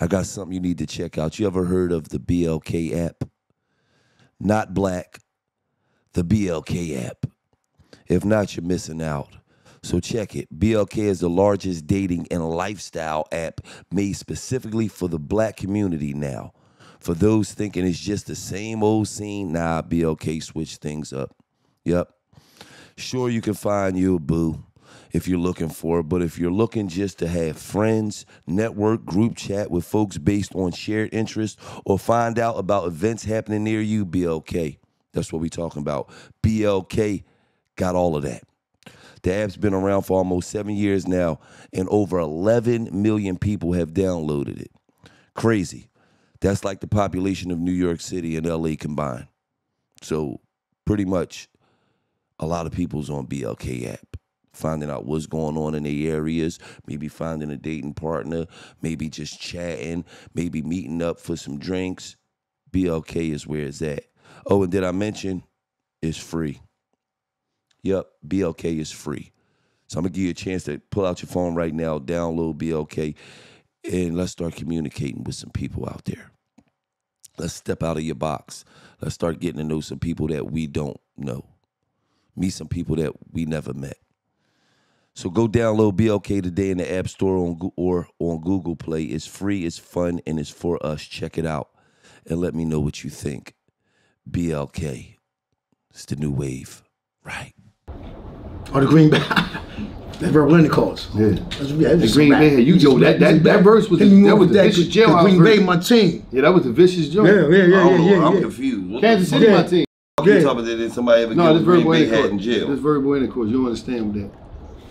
I got something you need to check out. You ever heard of the BLK app? Not black, the BLK app. If not, you're missing out. So check it. BLK is the largest dating and lifestyle app made specifically for the black community now. For those thinking it's just the same old scene, nah, BLK switched things up. Yep. Sure, you can find you a boo if you're looking for it, but if you're looking just to have friends, network, group chat with folks based on shared interests, or find out about events happening near you, BLK. That's what we're talking about. BLK got all of that. The app's been around for almost seven years now, and over 11 million people have downloaded it. Crazy. That's like the population of New York City and LA combined. So, pretty much, a lot of people's on BLK app, finding out what's going on in their areas, maybe finding a dating partner, maybe just chatting, maybe meeting up for some drinks. BLK is where it's at. Oh, and did I mention it's free? Yep, BLK is free. So I'm gonna give you a chance to pull out your phone right now, download BLK, and let's start communicating with some people out there. Let's step out of your box. Let's start getting to know some people that we don't know. Meet some people that we never met. So go download BLK today in the App Store on, or on Google Play. It's free, it's fun, and it's for us. Check it out and let me know what you think. BLK. It's the new wave, right? Or the Green Bay. [laughs] that verbal intercourse. Yeah. That's, yeah, The Green Bay had you yo that that, that verse was Hit that was with the vicious The jailhouse Green. Bay, my team. Yeah, that was the vicious joint. Yeah, yeah, yeah, yeah, yeah, I'm confused. What Kansas the City, my team. fuck you Yeah. talking about? Did somebody ever No, get this Green verbal Bay hat in intercourse. jail? This verbal intercourse. You don't understand with that.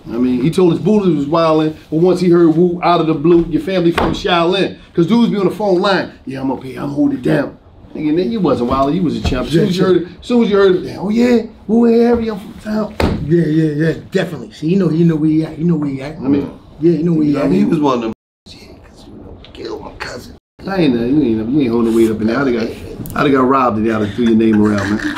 I mean, he told his booty was wilding, but once he heard Wu out of the blue, your family from Shaolin. Because dudes be on the phone line. Yeah, I'm up here. I'm holding it down. Nigga, then you wasn't wilding. You was a champ. As soon as you heard it, as soon as you heard it, oh yeah, Wu area, I'm from town. Yeah, yeah, yeah, definitely. See, you know, you know where he at. You know where he at. I mean, yeah, you know where he I at. mean, he was one of them. Yeah, 'cause you know, kill my cousin. I ain't, uh, you ain't, you ain't holding the weight up in there. I'd have got, I'd have got robbed if have threw your name around, man.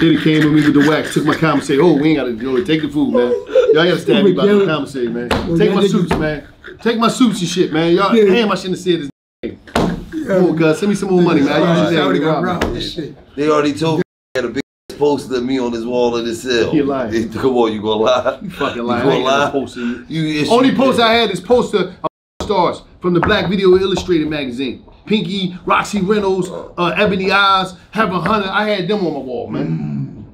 Then he came with me with the wax, took my commissary. Oh, we ain't got to do it. Take the food, man. Y'all got to stab me about the commissary, man. Take my suits, man. Take my suits and shit, man. Y'all, Yeah. damn, I shouldn't have said his name. Come on, cuz, send me some more money, man. I I already got robbed. They already told me he had a big poster of me on his wall in his cell. You lying. They- Come on, you gonna lie? You fucking You lying. I gonna lie? poster. you. You Only poster I had is poster of stars from the Black Video Illustrated magazine. Pinky, Roxy Reynolds, uh, Ebony Eyes, Heather Hunter. I had them on my wall, man.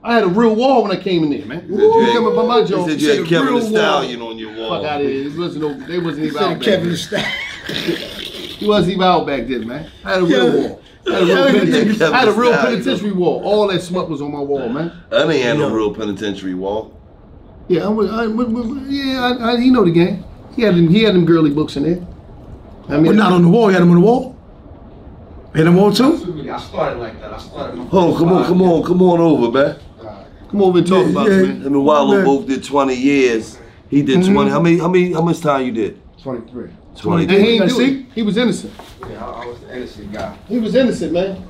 I had a real wall when I came in there, man. You You coming by my They joint? said you had said a Kevin real the wall. Stallion on your wall. Fuck out of here. It wasn't no, they wasn't [laughs] even out Said back Kevin the then. Stallion. [laughs] He wasn't even out back then, man. I had a real Yeah. wall. I had a real, [laughs] Yeah, penitentiary, Kevin I had a real penitentiary wall. All that smut was on my wall, man. I ain't had no Yeah. real penitentiary wall. Yeah, I was, I, yeah, I, I, he know the game. He had them, he had them girly books in there. I mean, But not on the wall. He had them on the wall. Had him on too. I started like that. I started. Oh, come on, come on, come on over, man. Come Come over and talk about yeah. it, man. Him and Wallo Man. both did 20 years. He did mm-hmm. 20. How many? How many? How much time you did? 23. 20. And he ain't Now, do see? it. He was innocent. Yeah, I, I was the innocent guy. He was innocent, man.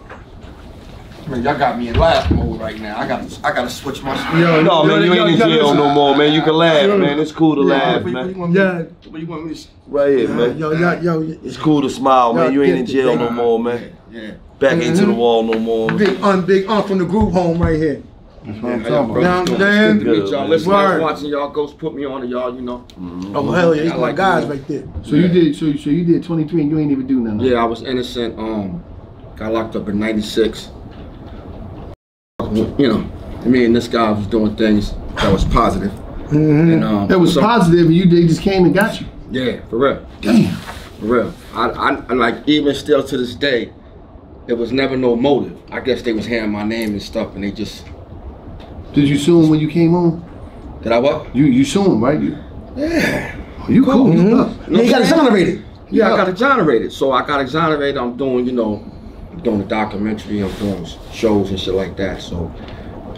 I mean, y'all got me in laugh mode right now. I got to, I got to switch my. Yo, No, man, you ain't in jail listen. no more, man. You can laugh, man. It's cool to laugh, What you- what you man. want Yeah. What you want me to? Right here, man. Yo, yo, yo, It's cool to smile, man. You ain't in jail no more, man. Yeah. Back into the mm-hmm. wall no more. big un, big un from the group home right here. That's what I'm How y'all talking about. brothers Now, doing? It's good to man. meet y'all. Listen. I was watching y'all ghosts put me on to y'all, you know. Oh hell yeah, he's my like guys right there. So you did. So, so you did 23 and you ain't even do nothing. Yeah, I was innocent. Um, got locked up in '96. You know, me and this guy was doing things that was positive. And, um, That was so- positive, and you they just came and got you. Yeah, for real. Damn. For real. I, I, I like even still to this day, there was never no motive. I guess they was hearing my name and stuff, and they just Did you sue him when you came home? did I what? You you sue him, right? You, yeah. Oh, you cool. You tough. Yeah, he got exonerated. Yeah, Yeah. I got exonerated. So I got exonerated. I'm doing, you know, doing a documentary. I'm doing shows and shit like that. So,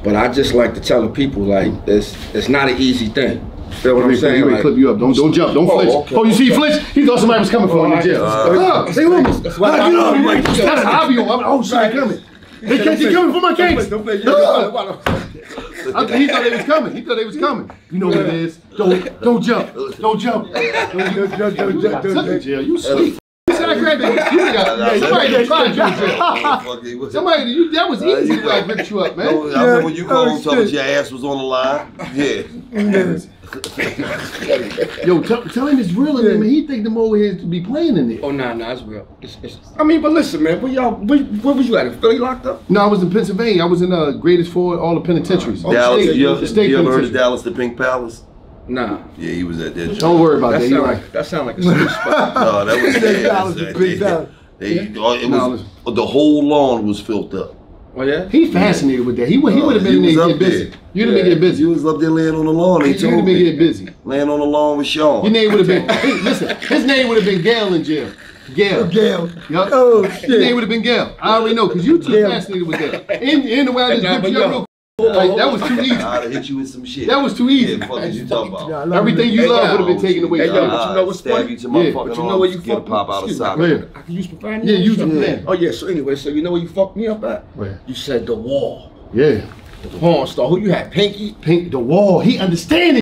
but I just like to tell the people like it's it's not an easy thing. Feel what I'm Let me saying? Like, clip you up. Don't don't jump. Don't Oh, flinch. okay, oh, you see, he flinch. He thought somebody was coming for him in jail. Uh, Ah, say what? Ah, That's why get I- up. I'm like, That's how I'm, like, oh shit, coming. They can't. They coming for my case. Don't play- don't I think he thought they was coming. He thought they was coming. You know what it is. Don't don't jump. Don't jump. [laughs] Don't jump. Don't jump. You got took in jail. You sweet. You said I grabbed you. You got yeah, somebody tried [laughs] you in. Somebody that was easy when I gripped you up, man. I remember when you called Oh, and told us oh, your ass was on the line. Yeah. [laughs] Yo, tell, tell him it's real in there, man. He think them old heads to be playing in there. Oh nah, nah, it's real. It's, it's, I mean, but listen, man, where y'all, where, where was you at? In Philly locked up? No, I was in Pennsylvania. I was in uh, greatest for all the penitentiaries. Dallas, State- you, state you ever heard of Dallas, the Pink Palace? Nah, Yeah, he was at that joint. Don't worry about that that. sound You're like right. that sound like a sweet spot. [laughs] No, that was Big yeah, Dallas, that's- Big they- Dallas. They, oh, it No, was the whole lawn was filled up. Oh yeah. He fascinated with that. He would he Oh, would have he been in was there up getting busy. You'd have been getting busy. You was up there laying on the lawn. He You'd have told been me. getting busy. Laying on the lawn with Sean. Your name would have been. [laughs] Hey, listen, his name would have been Gail in jail. Gail. Gail. Yup. Oh, His name would have been Gail. I already know because you too Gail. fascinated with that. In in the way I just Nah, but you up real quick. Like, that was too easy. I'd have hit you with some shit. That was too easy. Yeah, fuck you talking about? Yeah, love Everything you Hey, love would have been taken away Hey, from yo, you. but you know what's Stab funny? you to my Yeah, But you know arm, where you get a fucked pop me? out of Excuse me. socket. I can use profanity. Yeah, use Sure. it. Oh yeah. So anyway, so you know where you fucked me up at? Where? You said the wall, Yeah. the porn star. Who you had? Pinky. Pink the wall. He understanding.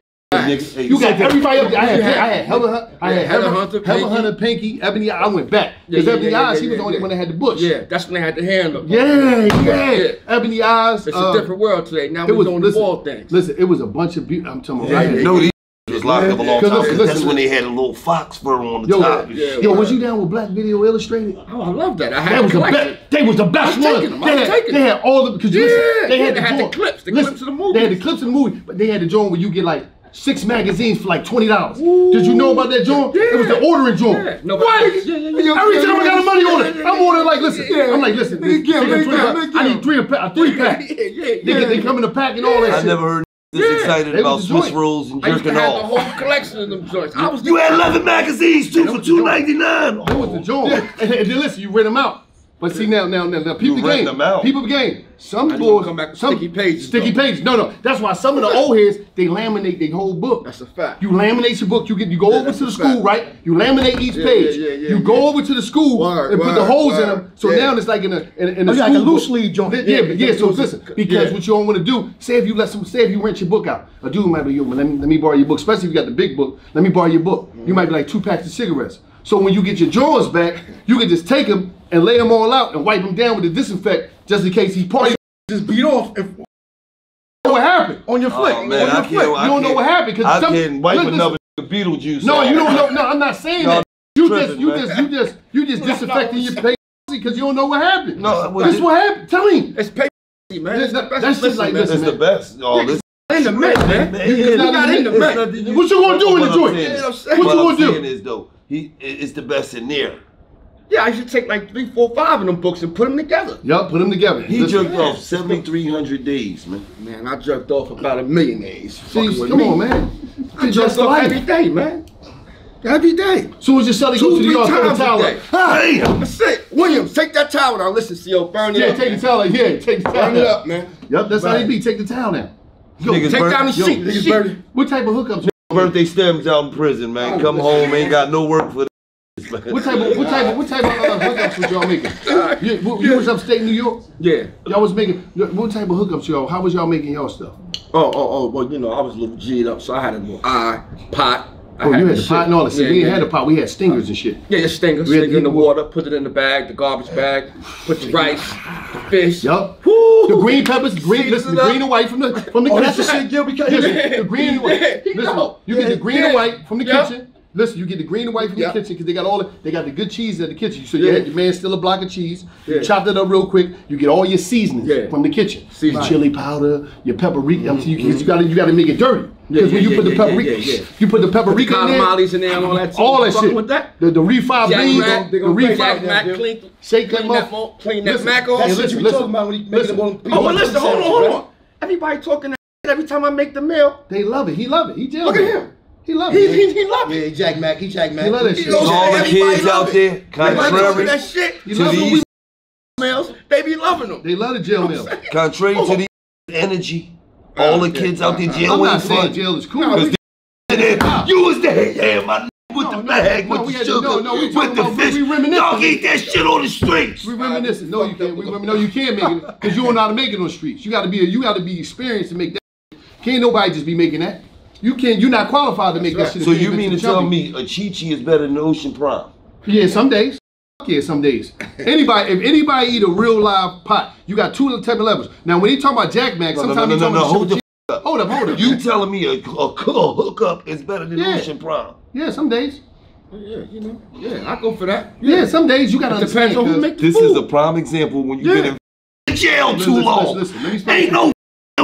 Nigga, hey, You got everybody up there. I had, Yeah. I had Heather, Hun- I Yeah, had Heather Heather Hunter, Hunter, Heather Pinky. Hunter, Pinky, Ebony. I went back because yeah, Ebony yeah, Eyes, yeah, he was the only yeah. one that had the bush. Yeah, that's when they had the handle. Yeah, yeah. Yeah. Ebony Eyes. It's uh, a different world today. Now It we're was doing listen, the wall things. Listen, it was a bunch of beauty. I'm talking about. Yeah, I had- yeah, No, these was locked up a long time. listen. That's listen. when they had a little fox fur on the Yo, top. and yeah, shit. yo, was you down with Black Video Illustrated? Oh, I love that. I had That was the best. They was the best I'm one. them. They I'm had, they them. had all the because Yeah, listen, they yeah, had they the, had the clips, the listen, clips of the movie. They had the clips of the movie, but they had the joint where you get like six magazines for like twenty dollars. Did you know about that joint? It was the ordering joint. Yeah. No, what? yeah, yeah, yeah. Every Yeah, time I got the money yeah, on it, yeah, I'm ordering like, listen. yeah. I'm like, listen. Nigga, give 'em, take a nigga, 20 give 'em, bucks. nigga, I need three a pack, a three [laughs] pack. Yeah, yeah, They, yeah. they come in a pack and all that shit. I shit. never heard this Yeah, excited they about Swiss rolls and I used to jerking have the off. whole collection of them joints. I was You had 11 magazines too for two ninety nine. That was the joint. And, and then listen, you rent them out. But see now, now, now, now, people rent game. them out. People game. Some I just boys come back with some sticky pages, Sticky though. pages. No, no. That's why some of the old heads they laminate their whole book. That's a fact. You laminate your book. You get you go over to the school, fact. right? You laminate each Yeah, page. yeah, yeah, you yeah, go over to the school Word, and put the word, holes in them. So Yeah. now it's like in a in, a- in a Oh, yeah, like a loose book. sleeve joint. Yeah, Yeah, yeah, but. So loose- listen, because yeah. what you don't want to do, say if you let some, say if you rent your book out, a dude might be, yo, man, let me let me borrow your book, especially if you got the big book. Let me borrow your book. You might be like two packs of cigarettes. So when you get your drawers back, you can just take them and lay them all out and wipe them down with the disinfect just in case he's partying. Just beat off if, what happened. on your flick. Oh on your I flick. can't. I You don't know can't- what happened, 'cause I some- can't wipe listen, another Beetlejuice. No, off. you don't know. No, I'm not saying Y'all that. You tripping, just, you man. just, you just, you just disinfecting your face because you don't know what happened. No, well, that's this- what happened. Tell him. It's paper, man. That's- It's the best. that's just Listen, like man. this. It's the best. Oh, this. In the mix, man. Man, You got in the mix. What you gonna do in the joint? saying Yeah, I'm is- saying. What you gonna I'm do? Saying is though, he it's the best in there. Yeah, I should take like three, four, five of them books and put them together. Yup, put them together. He Listen, jerked off 7,300 days, man. Man, I jerked off about a million days. See, fucking with come me. on, man. I It's jerked off life. every day, man. Every day. Soon as your celly Two, goes to the three yard, throw the times towel day. up. Ah, Damn. That's it. Williams, take that towel down. Listen, CO, burn it Yeah, up. take the towel. out. Yeah, take the towel. Burn it up, man. Yup, that's how they be. Take the towel down. Yo, Niggas Take burn- down the yo, sheet. niggas sheet. What type of hookups? You- Birthday stems out in prison, man. Come home, ain't got no work for this, man. What type of what type of what type of uh, hookups was y'all making? You, you was upstate New York. Yeah. Y'all was making what type of hookups y'all? How was y'all making y'all stuff? Oh, oh, oh. Well, you know, I was a little G'd up, so I had a little eye pot. Oh, you had the the pot and all that. See, Yeah, we yeah, had the pot. We had stingers and shit. Yeah, just stinger, We had stinger in the the- water, put it in the bag, the garbage bag, put the rice, the fish. Yup. The green peppers, green, listen, the green and white from the from the Oh, kitchen. that's the shit Gil be cutting. Listen, the green and [laughs] white. Listen, you get the green and white from the kitchen. Listen, you get the green and white from the kitchen because they got all the, they got the good cheese at the kitchen. So you Yeah. had your man still a block of cheese. You Yeah. chopped it up real quick. You get all your seasonings Yeah. from the kitchen. Seasoning. Your chili powder, your paprika. I'm mm-hmm. saying You, you gotta you gotta make it dirty. Because when you put yeah, the yeah, paprika, you put the paprika in there. Molly's in there and all that. too. All that shit. With that. The the refried Jack beans, Mac, the refried Mac, clean, shake clean them up. clean that Mac off. hey, That's what listen, you listen, talking about when you make listen. them on Oh, well, listen, hold on, hold on. Everybody talking that every time I make the meal. They love it. He love it. He jail. Look at him. He love it. he, he love it. Yeah, Jack Mac, he Jack Mac. He love that shit. all the kids out there, contrary, that shit. To love When it. these, we meals, they be loving them. They love the jail meal. contrary to oh. the energy, oh, all the kids out there jail I'm not ain't saying fun. jail is cool. You was there, yeah, my n- with the bag, no, with we the sugar, no, no, we with the about- fish. we reminiscing. Dog eat that shit on the streets. We reminiscing. No, you can't. We rem- no, you can't make it because you don't know how to make it on the streets. You got to be. A, you got to be experienced to make that. Can't nobody just be making that. You can't. You're not qualified to make that shit. So you mean to tell me a Chi-Chi is better than Ocean Prime? Yeah, some days. Fuck Yeah, some days. [laughs] Anybody, if anybody eat a real live pot, you got two type of levels. Now, when he talk about Jack Mac, No, no, sometimes no, he no, talking no, about hold shit the with cheese. Hold up, hold up. You telling me a, a, a hookup is better than Yeah. Ocean Prime? Yeah, some days. Yeah, you know. Yeah, I go for that. Yeah, some days you got to It depends on who 'cause- make the This food. is a prime example when you've Yeah. been in jail too listen, long. listen, listen, let me Ain't no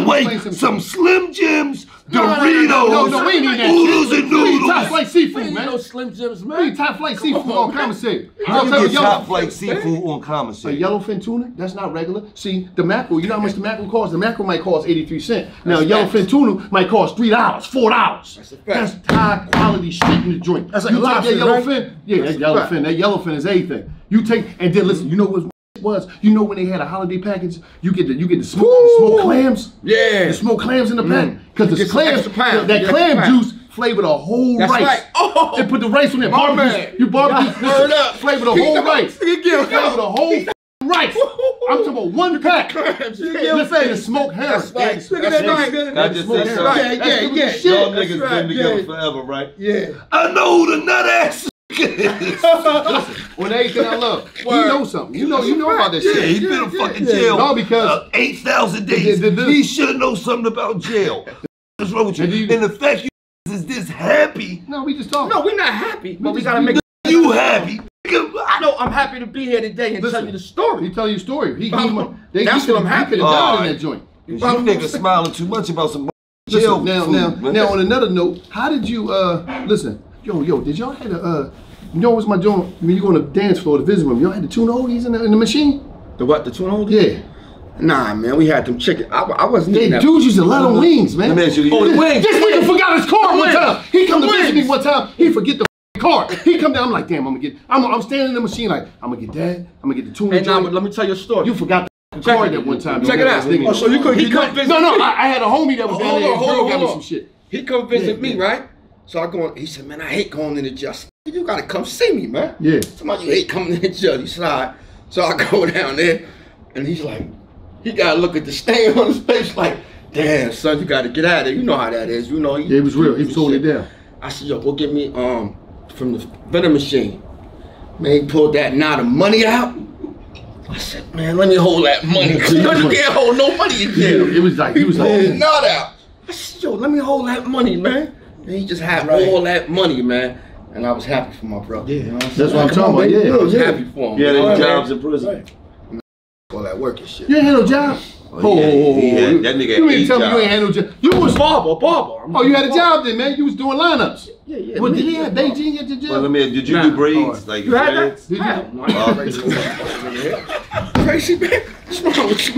way explain something. some Slim Jims, No, Doritos, no, no, no, we ain't eating that oodles and We eat top noodles. flight seafood, ain't man. no Slim Jims, We man. eat top flight seafood on, on man. commissary. How you get top yo, flight seafood on A commissary? yellowfin tuna, that's not regular. See, the mackerel, you know how much the mackerel costs? The mackerel might cost 83 cents. Now, That's yellowfin tuna might cost $3, $4. That's a fact. That's high quality shit in the joint. That's like you a take lobster, that right? yellowfin, yeah, That's that a fact. yellowfin, that yellowfin is everything. You take, and then listen, you know what was? You know when they had a holiday package, you get the you get the smoked, the smoked clams. Yeah. The smoked clams in the pack. Mm. Because You the clams, extra that clam juice flavored the whole That's rice. right. Oh. They put the rice on there. Barbecue. man. You barbecue. Word up. Flavor the whole rice. He give- Flavor the whole rice. I'm talking about one pack. Clams, yeah. Listen, the smoked herring. That's right. That's Look at right. that right there. I just Smoked said herring. Yeah, yeah, yeah. shit. Y'all That's niggas been together yeah. forever, right? Yeah. I know the nut ass [laughs] is. On everything I love. You know something. You know you know about that Yeah, shit. he's been in yeah, fucking yeah. jail. No, because- uh, 8,000 days. The- the- the- he should know something about jail. What's wrong with you? And you- And the fact you is this happy, No, we just talking. No, we're not happy, but we just- gotta make. you happy. I know I'm happy to be here today and Listen. tell you the story. He tell you a story. He, he, That's they, what I'm happy He could have in that joint. You niggas smiling too much about some jail Listen, now, food, now, man. now, on another note, how did you, uh, listen, yo, yo, did y'all have a, uh, you know what's my joint, when you go on the dance floor, the visiting room, y'all had the tuna oldies in the, in the machine? The what? The tuna holder? Yeah. Nah, man, we had them chicken. I, I wasn't They eating that. dudes used to let them wings, man. Let me ask you- Oh, the wings. This nigga forgot his card one wings. time. He come to The visit me wings. one time. He forget the car. He come down. I'm like, damn. I'm gonna get. I'm, I'm standing in the machine like, I'm gonna get that. I'm gonna get the tuna Hey, nah, but let me tell you a story. you forgot the Check card it. that one time. Check you it out. nigga- Oh, so you couldn't- He come- visit No, no. I, I had a homie that was down Hold there. on, hold on, got me hold some on. shit. He come visit Yeah, me, yeah. right? So I go. He said, "Man, I hate going in the jail." You gotta come see me, man. Yeah. Somebody you hate coming in the jail. He said. So I [laughs] go down there, and he's like, he gotta look at the stain on his face, like, "Damn, son, you gotta get out of there." You know how that is. You know. Yeah, it was real. He was holding it down. I said, "Yo, go get me um from the vending machine." Man, he pulled that knot of money out. I said, "Man, let me hold that money. Cause you can't hold no money in Yeah, it was like he was like. knot out. I said, yo, let me hold that money, man. And he just had all that money, man. And I was happy for my brother. You know what I'm That's what I'm talking about. Yeah. I was happy for him. Yeah, you know them what I mean? jobs in prison. All that work and shit. You ain't had no job. Oh, oh yeah, oh, he had- oh, that nigga You had mean tell me you ain't had no job? You was. Barber, barber. I'm Oh, you had a job then, man. You was doing lineups. Yeah, yeah. What me, did he yeah, have? Beijing at your Well, let me. Did you Nah. do braids? Like You had dreads? that? Did you? Hell no, I ain't crazy. Crazy man? What's wrong with you,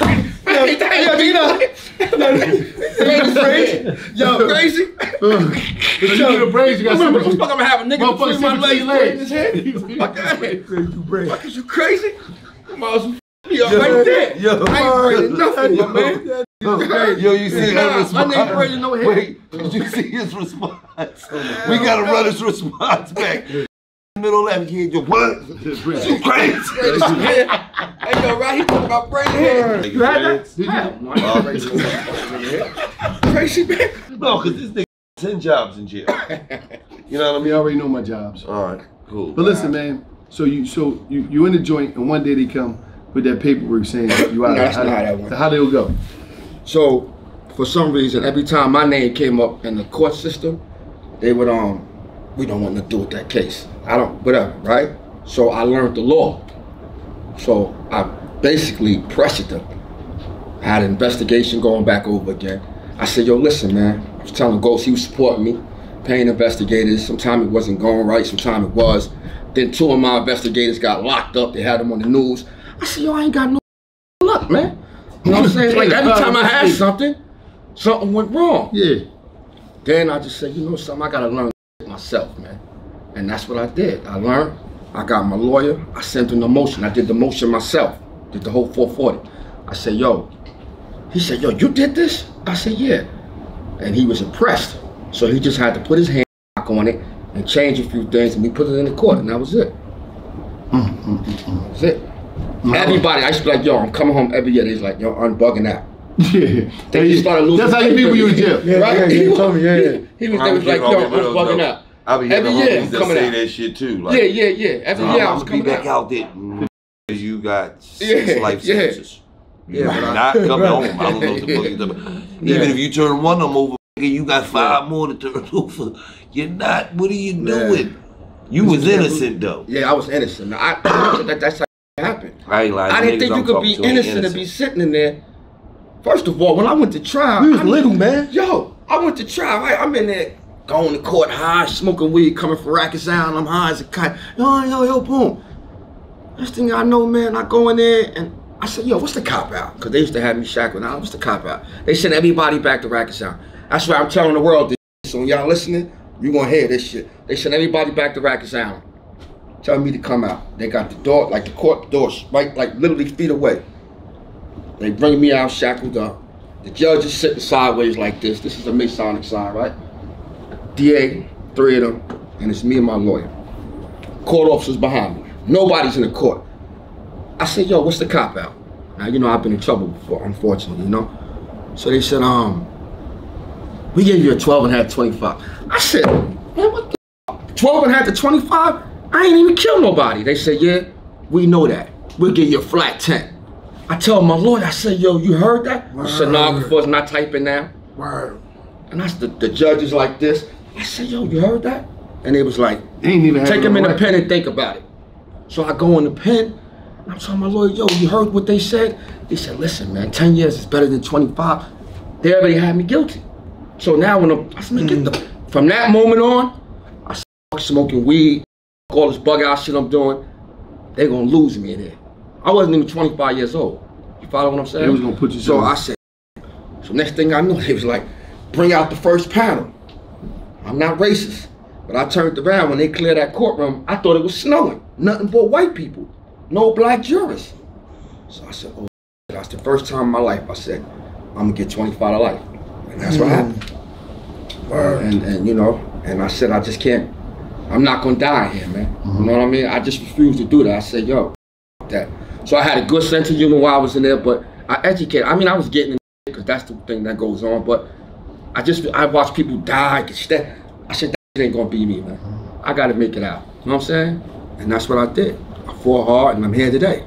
man? [laughs] Hey, hey, you know, you crazy? Yo, crazy? [laughs] But you get a braids, you got Remember, somebody. what the fuck I'm gonna have a nigga between my sit legs, between your putting his head? [laughs] Fuck out. Crazy. Fuck, is you crazy? Come on, some you right there. Yo, I ain't bringing nothing, my man. Yo, you see Nah, his response? I ain't bringing no hit. Wait, did you see his response? [laughs] we gotta run his response back. Middle left, he you what? You crazy? Hey, yo, right? He talking about bringing hair. You had that? Crazy man. No, cause this nigga ten jobs in jail. You know what I mean? mean? already know my jobs. All right, cool. But listen, man. So you so you you in the joint, and one day they come with that paperwork saying you out. No, that's not how that went. How they will go? So, for some reason, every time my name came up in the court system, they would um, we don't want to do with that case. I don't, whatever, right? So I learned the law. So I basically pressured them. I had an investigation going back over again. I said, yo, listen, man. I was telling Ghost he was supporting me, paying investigators. Sometimes it wasn't going right, sometimes it was. Then two of my investigators got locked up. They had them on the news. I said, yo, I ain't got no luck, man. You know what I'm saying? Like every time I had something, something went wrong. Yeah. Then I just said, you know something, I gotta learn myself, man. And that's what I did. I learned. I got my lawyer. I sent him the motion. I did the motion myself. Did the whole 440. I said, yo. He said, yo, you did this? I said, yeah. And he was impressed. So he just had to put his hand on it and change a few things, and we put it in the court, and that was it. Mm-hmm. That's it. Everybody, I used to be like, yo, I'm coming home every year. They's like, yo, I'm bugging out. [laughs] Yeah. They just started losing That's how you be when you in jail. Yeah, Right? yeah, [laughs] He you was- told me, yeah, yeah. He was, I'm was like, getting yo, all I'm the bugging windows out. I be Every year homies I'm that coming say out. that shit too. Like, Yeah, yeah, yeah. Every I'm year I was gonna be coming back out. out there. You got [laughs] six Yeah, life yeah. sentences. Yeah, You but not coming home. I don't know what the fuck you talking about. Even if you turn one of them over, you got five more to turn over. You're not. What are you Yeah. doing? You was innocent though. Yeah, I was innocent. I, [coughs] that, that's how it happened. I ain't lying. I didn't niggas think I'm you could be to ain't innocent and be sitting in there. First of all, when I went to trial, We was I- little, man. Yo, I went to trial. Right? I'm in there going to court high, smoking weed, coming from Rikers Island. I'm high as a kite. Yo, yo, yo, boom. Next thing I know, man, I go in there and I said, yo, what's the cop out? Because they used to have me shackled. Now, what's the cop out? They send everybody back to Rikers Island. That's why I'm telling the world this. So when y'all listening, you gonna hear this shit. They send everybody back to Rikers Island. Telling me to come out. They got the door, like the court door, right, like literally feet away. They bring me out shackled up. The judge is sitting sideways like this. This is a Masonic sign, right? DA, three of them, and it's me and my lawyer. Court officers behind me. Nobody's in the court. I said, yo, what's the cop out? Now, you know, I've been in trouble before, unfortunately, you know? So they said, um, we gave you a 12 and a half, 25. I said, man, what the fuck? 12 and a half to 25? I ain't even killed nobody. They said, yeah, we know that. We'll give you a flat 10. I tell my lawyer, I said, yo, you heard that? The stenographer's not typing now. Word. And that's the, the judge is like this. I said, yo, you heard that? And it was like, ain't even take him in the pen and think about it. So I go in the pen. and I'm telling my lawyer, yo, you heard what they said? He said, listen, man, 10 years is better than 25. They already had me guilty. So now when I'm, I said, man, get the, from that moment on, I started smoking weed, all this bug out shit I'm doing, they gonna lose me in here. I wasn't even 25 years old. You follow what I'm saying? They was gonna put you So somewhere. I said, so next thing I knew, [laughs] they was like, bring out the first panel. I'm not racist. But I turned around when they cleared that courtroom, I thought it was snowing. Nothing but white people. No black jurors. So I said, oh, [laughs] that's the first time in my life I said, I'm gonna get 25 to life. And that's what mm. happened. And, and you know, and I said, I just can't, I'm not gonna die here, man. You mm-hmm. know what I mean? I just refused to do that. I said, yo, [laughs] that. So I had a good sense of humor while I was in there, but I educated. I mean, I was getting in because that's the thing that goes on, but I just, I watched people die. get sta- I said, that ain't gonna be me, man. I gotta make it out. You know what I'm saying? And that's what I did. I fought hard and I'm here today.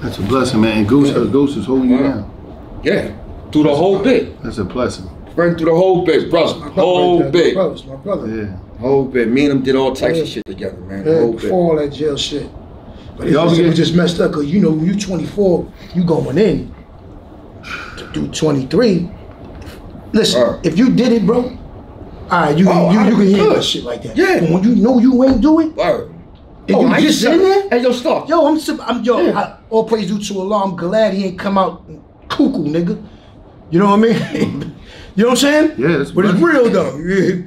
That's a blessing, man. And Ghost, uh, Ghost is holding you down. Yeah. Through the whole bit. That's a blessing. Ran through the whole bit, brother. Whole My bit. brothers, my brother. Yeah. Whole bit. Me and him did all types of shit together, man. Yeah, whole bit. before all that jail shit. But Y'all get- just messed up because you know when you 24, you going in to do 23. Listen, if you did it, bro, all right, you, Oh, you, you can handle shit like that. Yeah. But when you know you ain't do it, and Oh, you I just in there, Hey, yo, stop. yo, I'm, I'm yo, Yeah. I, all praise due to Allah. I'm glad he ain't come out cuckoo, nigga. You know what I mean? [laughs] you know what I'm saying? Yeah, but it's real though. [laughs]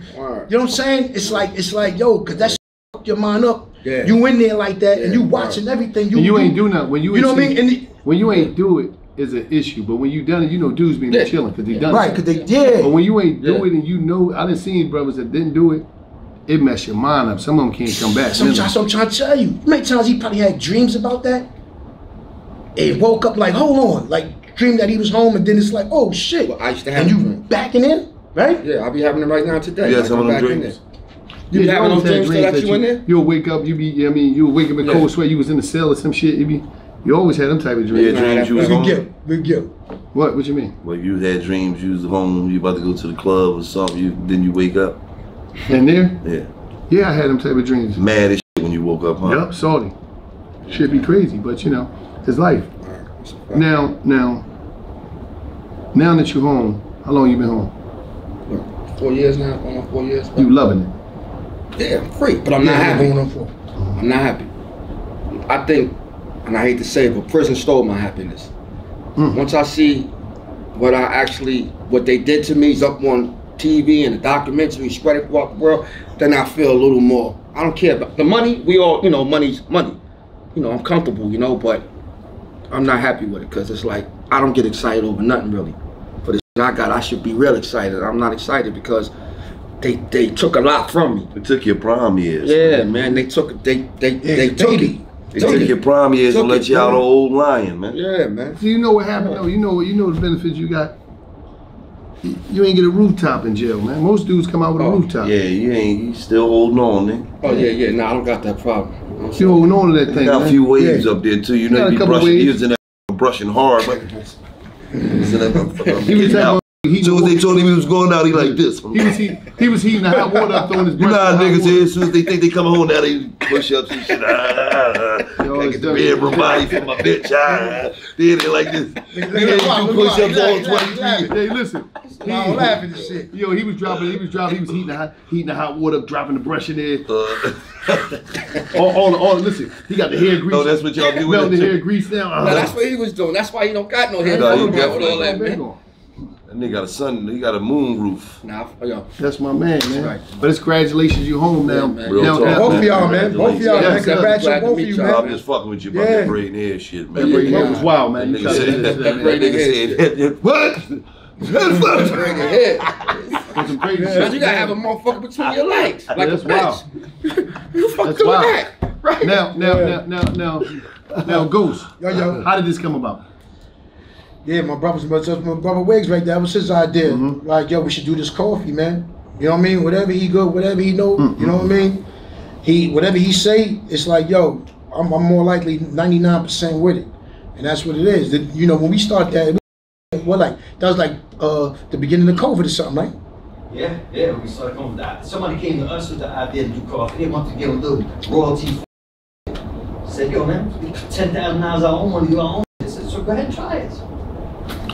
You know what I'm saying? It's like it's like yo, cause that's your mind up. Yeah. You in there like that, and you watching everything you And you do. ain't do nothing. When you, You know ain't what I mean? And the- when you ain't do it is an issue. But when you done it, you know dudes been there Yeah. chilling because they done Right, it. cause they did. But when you ain't do it and you know, I done seen brothers that didn't do it, it mess your mind up. Some of them can't come back. Sometimes I'm trying to tell you. Many times he probably had dreams about that? And woke up like, hold on, like dreamed that he was home, and then it's like, oh shit. Well, I used to have and you a dream. backing in, right? Yeah, I'll be having them right now today. You had Like, some I'm of them back in dreams? There. You be having always those had dreams that, you in there? You'll wake up, you be, I mean, you'll wake up in Yeah. cold sweat, you was in the cell or some shit. You be, you always had them type of dreams. Yeah, dreams. dreams you was Good home. gift, good gift. What? What you mean? Well, you had dreams, you was home, you about to go to the club or something. You then you wake up. In there? Yeah, Yeah, I had them type of dreams. mad as shit when you woke up, huh? Yup, salty. Should be crazy, but you know, it's life. Now, now, now that you're home, how long you been home? Four years now, going on four years. You loving it? Yeah, I'm free, but I'm not Yeah, happy. going on for. I'm not happy. I think, and I hate to say it, but prison stole my happiness. Mm. Once I see what I actually, what they did to me is up on TV and the documentary spread it throughout the world, then I feel a little more. I don't care about the money. We all, you know, money's money. You know, I'm comfortable, you know, but I'm not happy with it because it's like I don't get excited over nothing really. For the shit I got, I should be real excited. I'm not excited because they they took a lot from me. They took your prime years. Yeah, man, they took it. They they Yeah, they took baby. it. They Took took your prime years and let you out man. an old lion, man. Yeah, man. So you know what happened though? You know you know the benefits you got. You- You ain't get a rooftop in jail, man. Most dudes come out with a Oh, rooftop. Yeah, you ain't. You still holding on, nigga. Oh yeah, yeah. Nah, I don't got that problem. You I'm You holding on to that You thing, got a few waves Yeah. up there too. You got know, you be brushing. waves. You was in there brushing hard, but. Listen, I'm- He was getting out. Having- he- So when they told him he was going out, he like this. He was he, he was heating the hot water up throwing his You know how in the niggas is, as soon as they think they coming home now, they push ups and shit. Ah, ah, ah. Yo, Gotta get the bedroom body for my bitch. Ah, then they like this. Then they do push ups all 23. Hey, listen. He, I'm laughing and shit. Yo, he was dropping. He was dropping. He was heating the hot, heating the hot water, up, dropping the brush in there. Uh, All, all, all. Listen, he got the hair grease. oh, that's what y'all do melting with the hair grease now. Nah, that's what he was doing. That's why he don't got no hair. Nah, you Fuck got all that, man. That nigga got a sun, he got a moon roof. Nah, oh, yo. That's my man, man. right. But it's congratulations, you home now. Yeah, man. Real now, talk, now- Both of y'all, man. Both of y'all, Yeah, man. sir. Congrats Glad on to both of you, man. I'm just fucking with you about Yeah. that braiding hair shit, man. That braiding Yeah. hair was wild, man. That nigga said, do that nigga said, what? Bring your head. That's some crazy Man, shit. you gotta have a motherfucker between your legs. Like That's a wild. bitch. [laughs] you fuck That's doing wild. that. Right. Now, now, now, now, now, now, Ghost. Yo, yo. How did this come about? Yeah, my brother's my, my brother Wiggs right there. That was his idea. Mm-hmm. Like, yo, we should do this coffee, man. You know what I mean? Whatever he go, whatever he know, Mm-hmm. you know what I mean? He whatever he say, it's like, yo, I'm, I'm more likely 99% with it. And that's what it is. The- you know, when we start that, what like that was like uh the beginning of COVID or something, right? Yeah, yeah, we started going with that. Somebody came to us with the idea to do coffee. They wanted to get a little royalty. Said, yo, man, ten thousand dollars our own, do our own. I said, so go ahead and try it.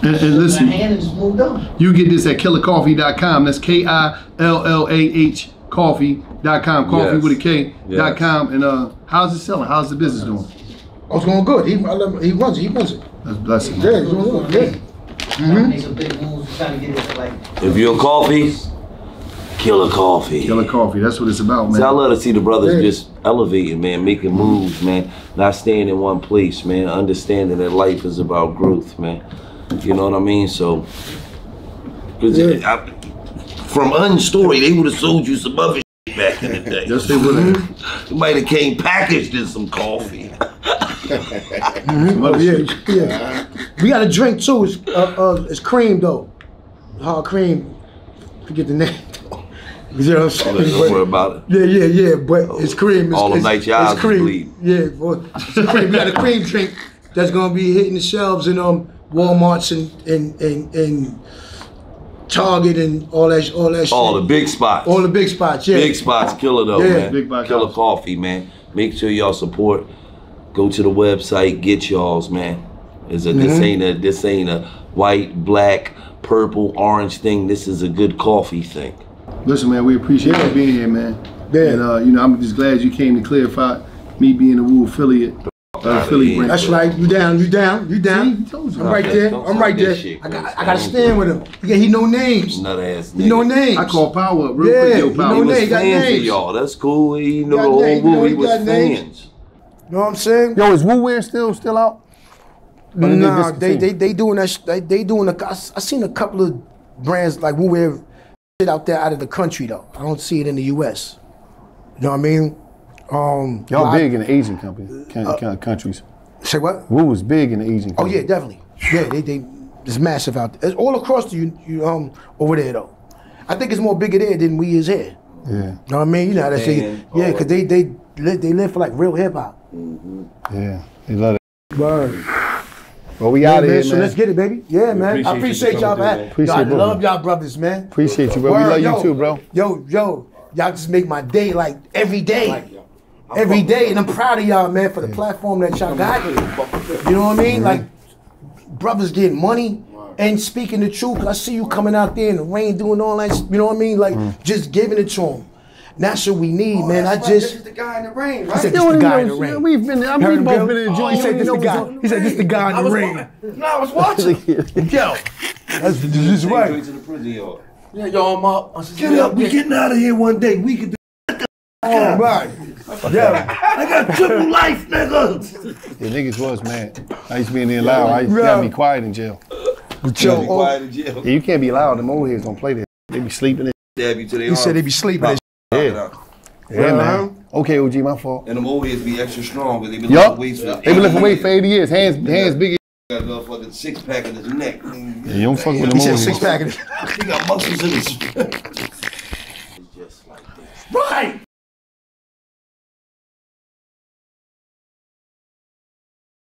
And, and Took it in listen, our hand and just moved on. you get this at killahcoffee.com. That's K I L L A H coffee.com. Coffee Yes. with a K. Dot com. And uh, how's it selling? How's the business doing? I was going good. He I let he runs it. He runs it. That's blessing. Yeah, he's doing good. Yeah. Trying to make some big moves, trying to get it like. If you're a coffee, killer coffee. Killah Coffee. That's what it's about, See, I love to see the brothers Yeah. just elevating, man, making moves, man, not staying in one place, man, understanding that life is about growth, man. You know what I mean? So, Yeah. I, from Unstory, they would have sold you some other shit back in the day. Yes, they would have. Might have came packaged in some coffee. [laughs] Oh yeah, yeah. We got a drink too. It's uh, uh it's cream though. Hard cream. Forget the name. though. You know what I'm saying? Don't worry about it. Yeah, yeah, yeah. But it's cream. It's, All the night your eyes cream. bleed. Yeah, boy. It's cream. We got a cream drink that's gonna be hitting the shelves in um Walmart's and and and, and Target and all that all that shit. All the big spots. all the big spots. Yeah. Big spots, killer though, Yeah. man. Big box killer house. coffee, man. Make sure y'all support. Go to the website, get y'all's, man. Is a this Mm-hmm. ain't a this ain't a white, black, purple, orange thing. This is a good coffee thing. Listen, man, we appreciate you being here, man. Yeah. And uh, you know, I'm just glad you came to clarify me being a Wu affiliate. Uh, Philly brand. That's right. You down? You down? You down? See, he told you. I'm right there. I'm right there. shit, I got. I got to stand with him. Yeah, he no names. Nut ass He know nigga. names. I call power up real Yeah, quick. Yo, power. know He was names. got fans of names. y'all. That's cool. He knew got the whole names. Wu. He he was got fans. You know what I'm saying? Yo, is Wu Wear still still out? Or did Nah, they, discontinue? they they doing that. sh- They, they doing a. I, s- I seen a couple of brands like Wu Wear shit out there out of the country though. I don't see it in the U.S. You know what I mean? Um, Y'all well, I- big in the Asian company, can, can- countries. Say what? Wu was big in the Asian. Oh yeah, definitely. Yeah, they they it's massive out there. It's all across the you, you um over there though. I think it's more bigger there than we is here. Yeah, You know what I mean? You know how they say, And- yeah, because they they live, they live for like real hip hop. yeah. They love it. Word. Well, we Yeah, out of man, here, so let's get it, baby. Yeah, man. appreciate I appreciate y'all, coming through, man. man. Appreciate I both love y'all brothers, man. Appreciate you, bro. Word, we love yo, you too, bro. Yo, yo, y'all just make my day like every day. Every day, and I'm proud of y'all, man, for the platform that y'all got. You know what I mean? Like, brothers getting money and speaking the truth. 'Cause I see you coming out there in the rain doing all that. You know what I mean? Like, Mm. just giving it to them. That's what we need, man. I That's right, This just. is the guy in the rain, I right? said, You this don't the guy in the rain. We've been. I, we Heard both been in the joint. He said, this know the guy. He said, this the guy in the rain. no, I was watching. [laughs] Yo, that's, this is right. Joints in the prison yard. Yeah, yo, I'm up. Get up, we yeah. getting out of here one day. We could. Oh, right. Yeah. I got triple life, nigga. Yeah, niggas was mad. I used to be in there loud. I used to gotta be quiet in jail. But Yo, yo, be quiet in jail. Yeah, you can't be loud. Them old heads don't play that. They be sleeping. And Stab you to their he said they be sleeping. and Yeah. Yeah, man. Okay, OG, my fault. And them old heads be extra strong because they been Yup. lifting weights for They been lifting 80 weight for 80 years. Hands, hands big. as- Got a motherfucking six pack in his neck. Yeah, you don't fuck with He them said old six heads. pack. He got muscles in his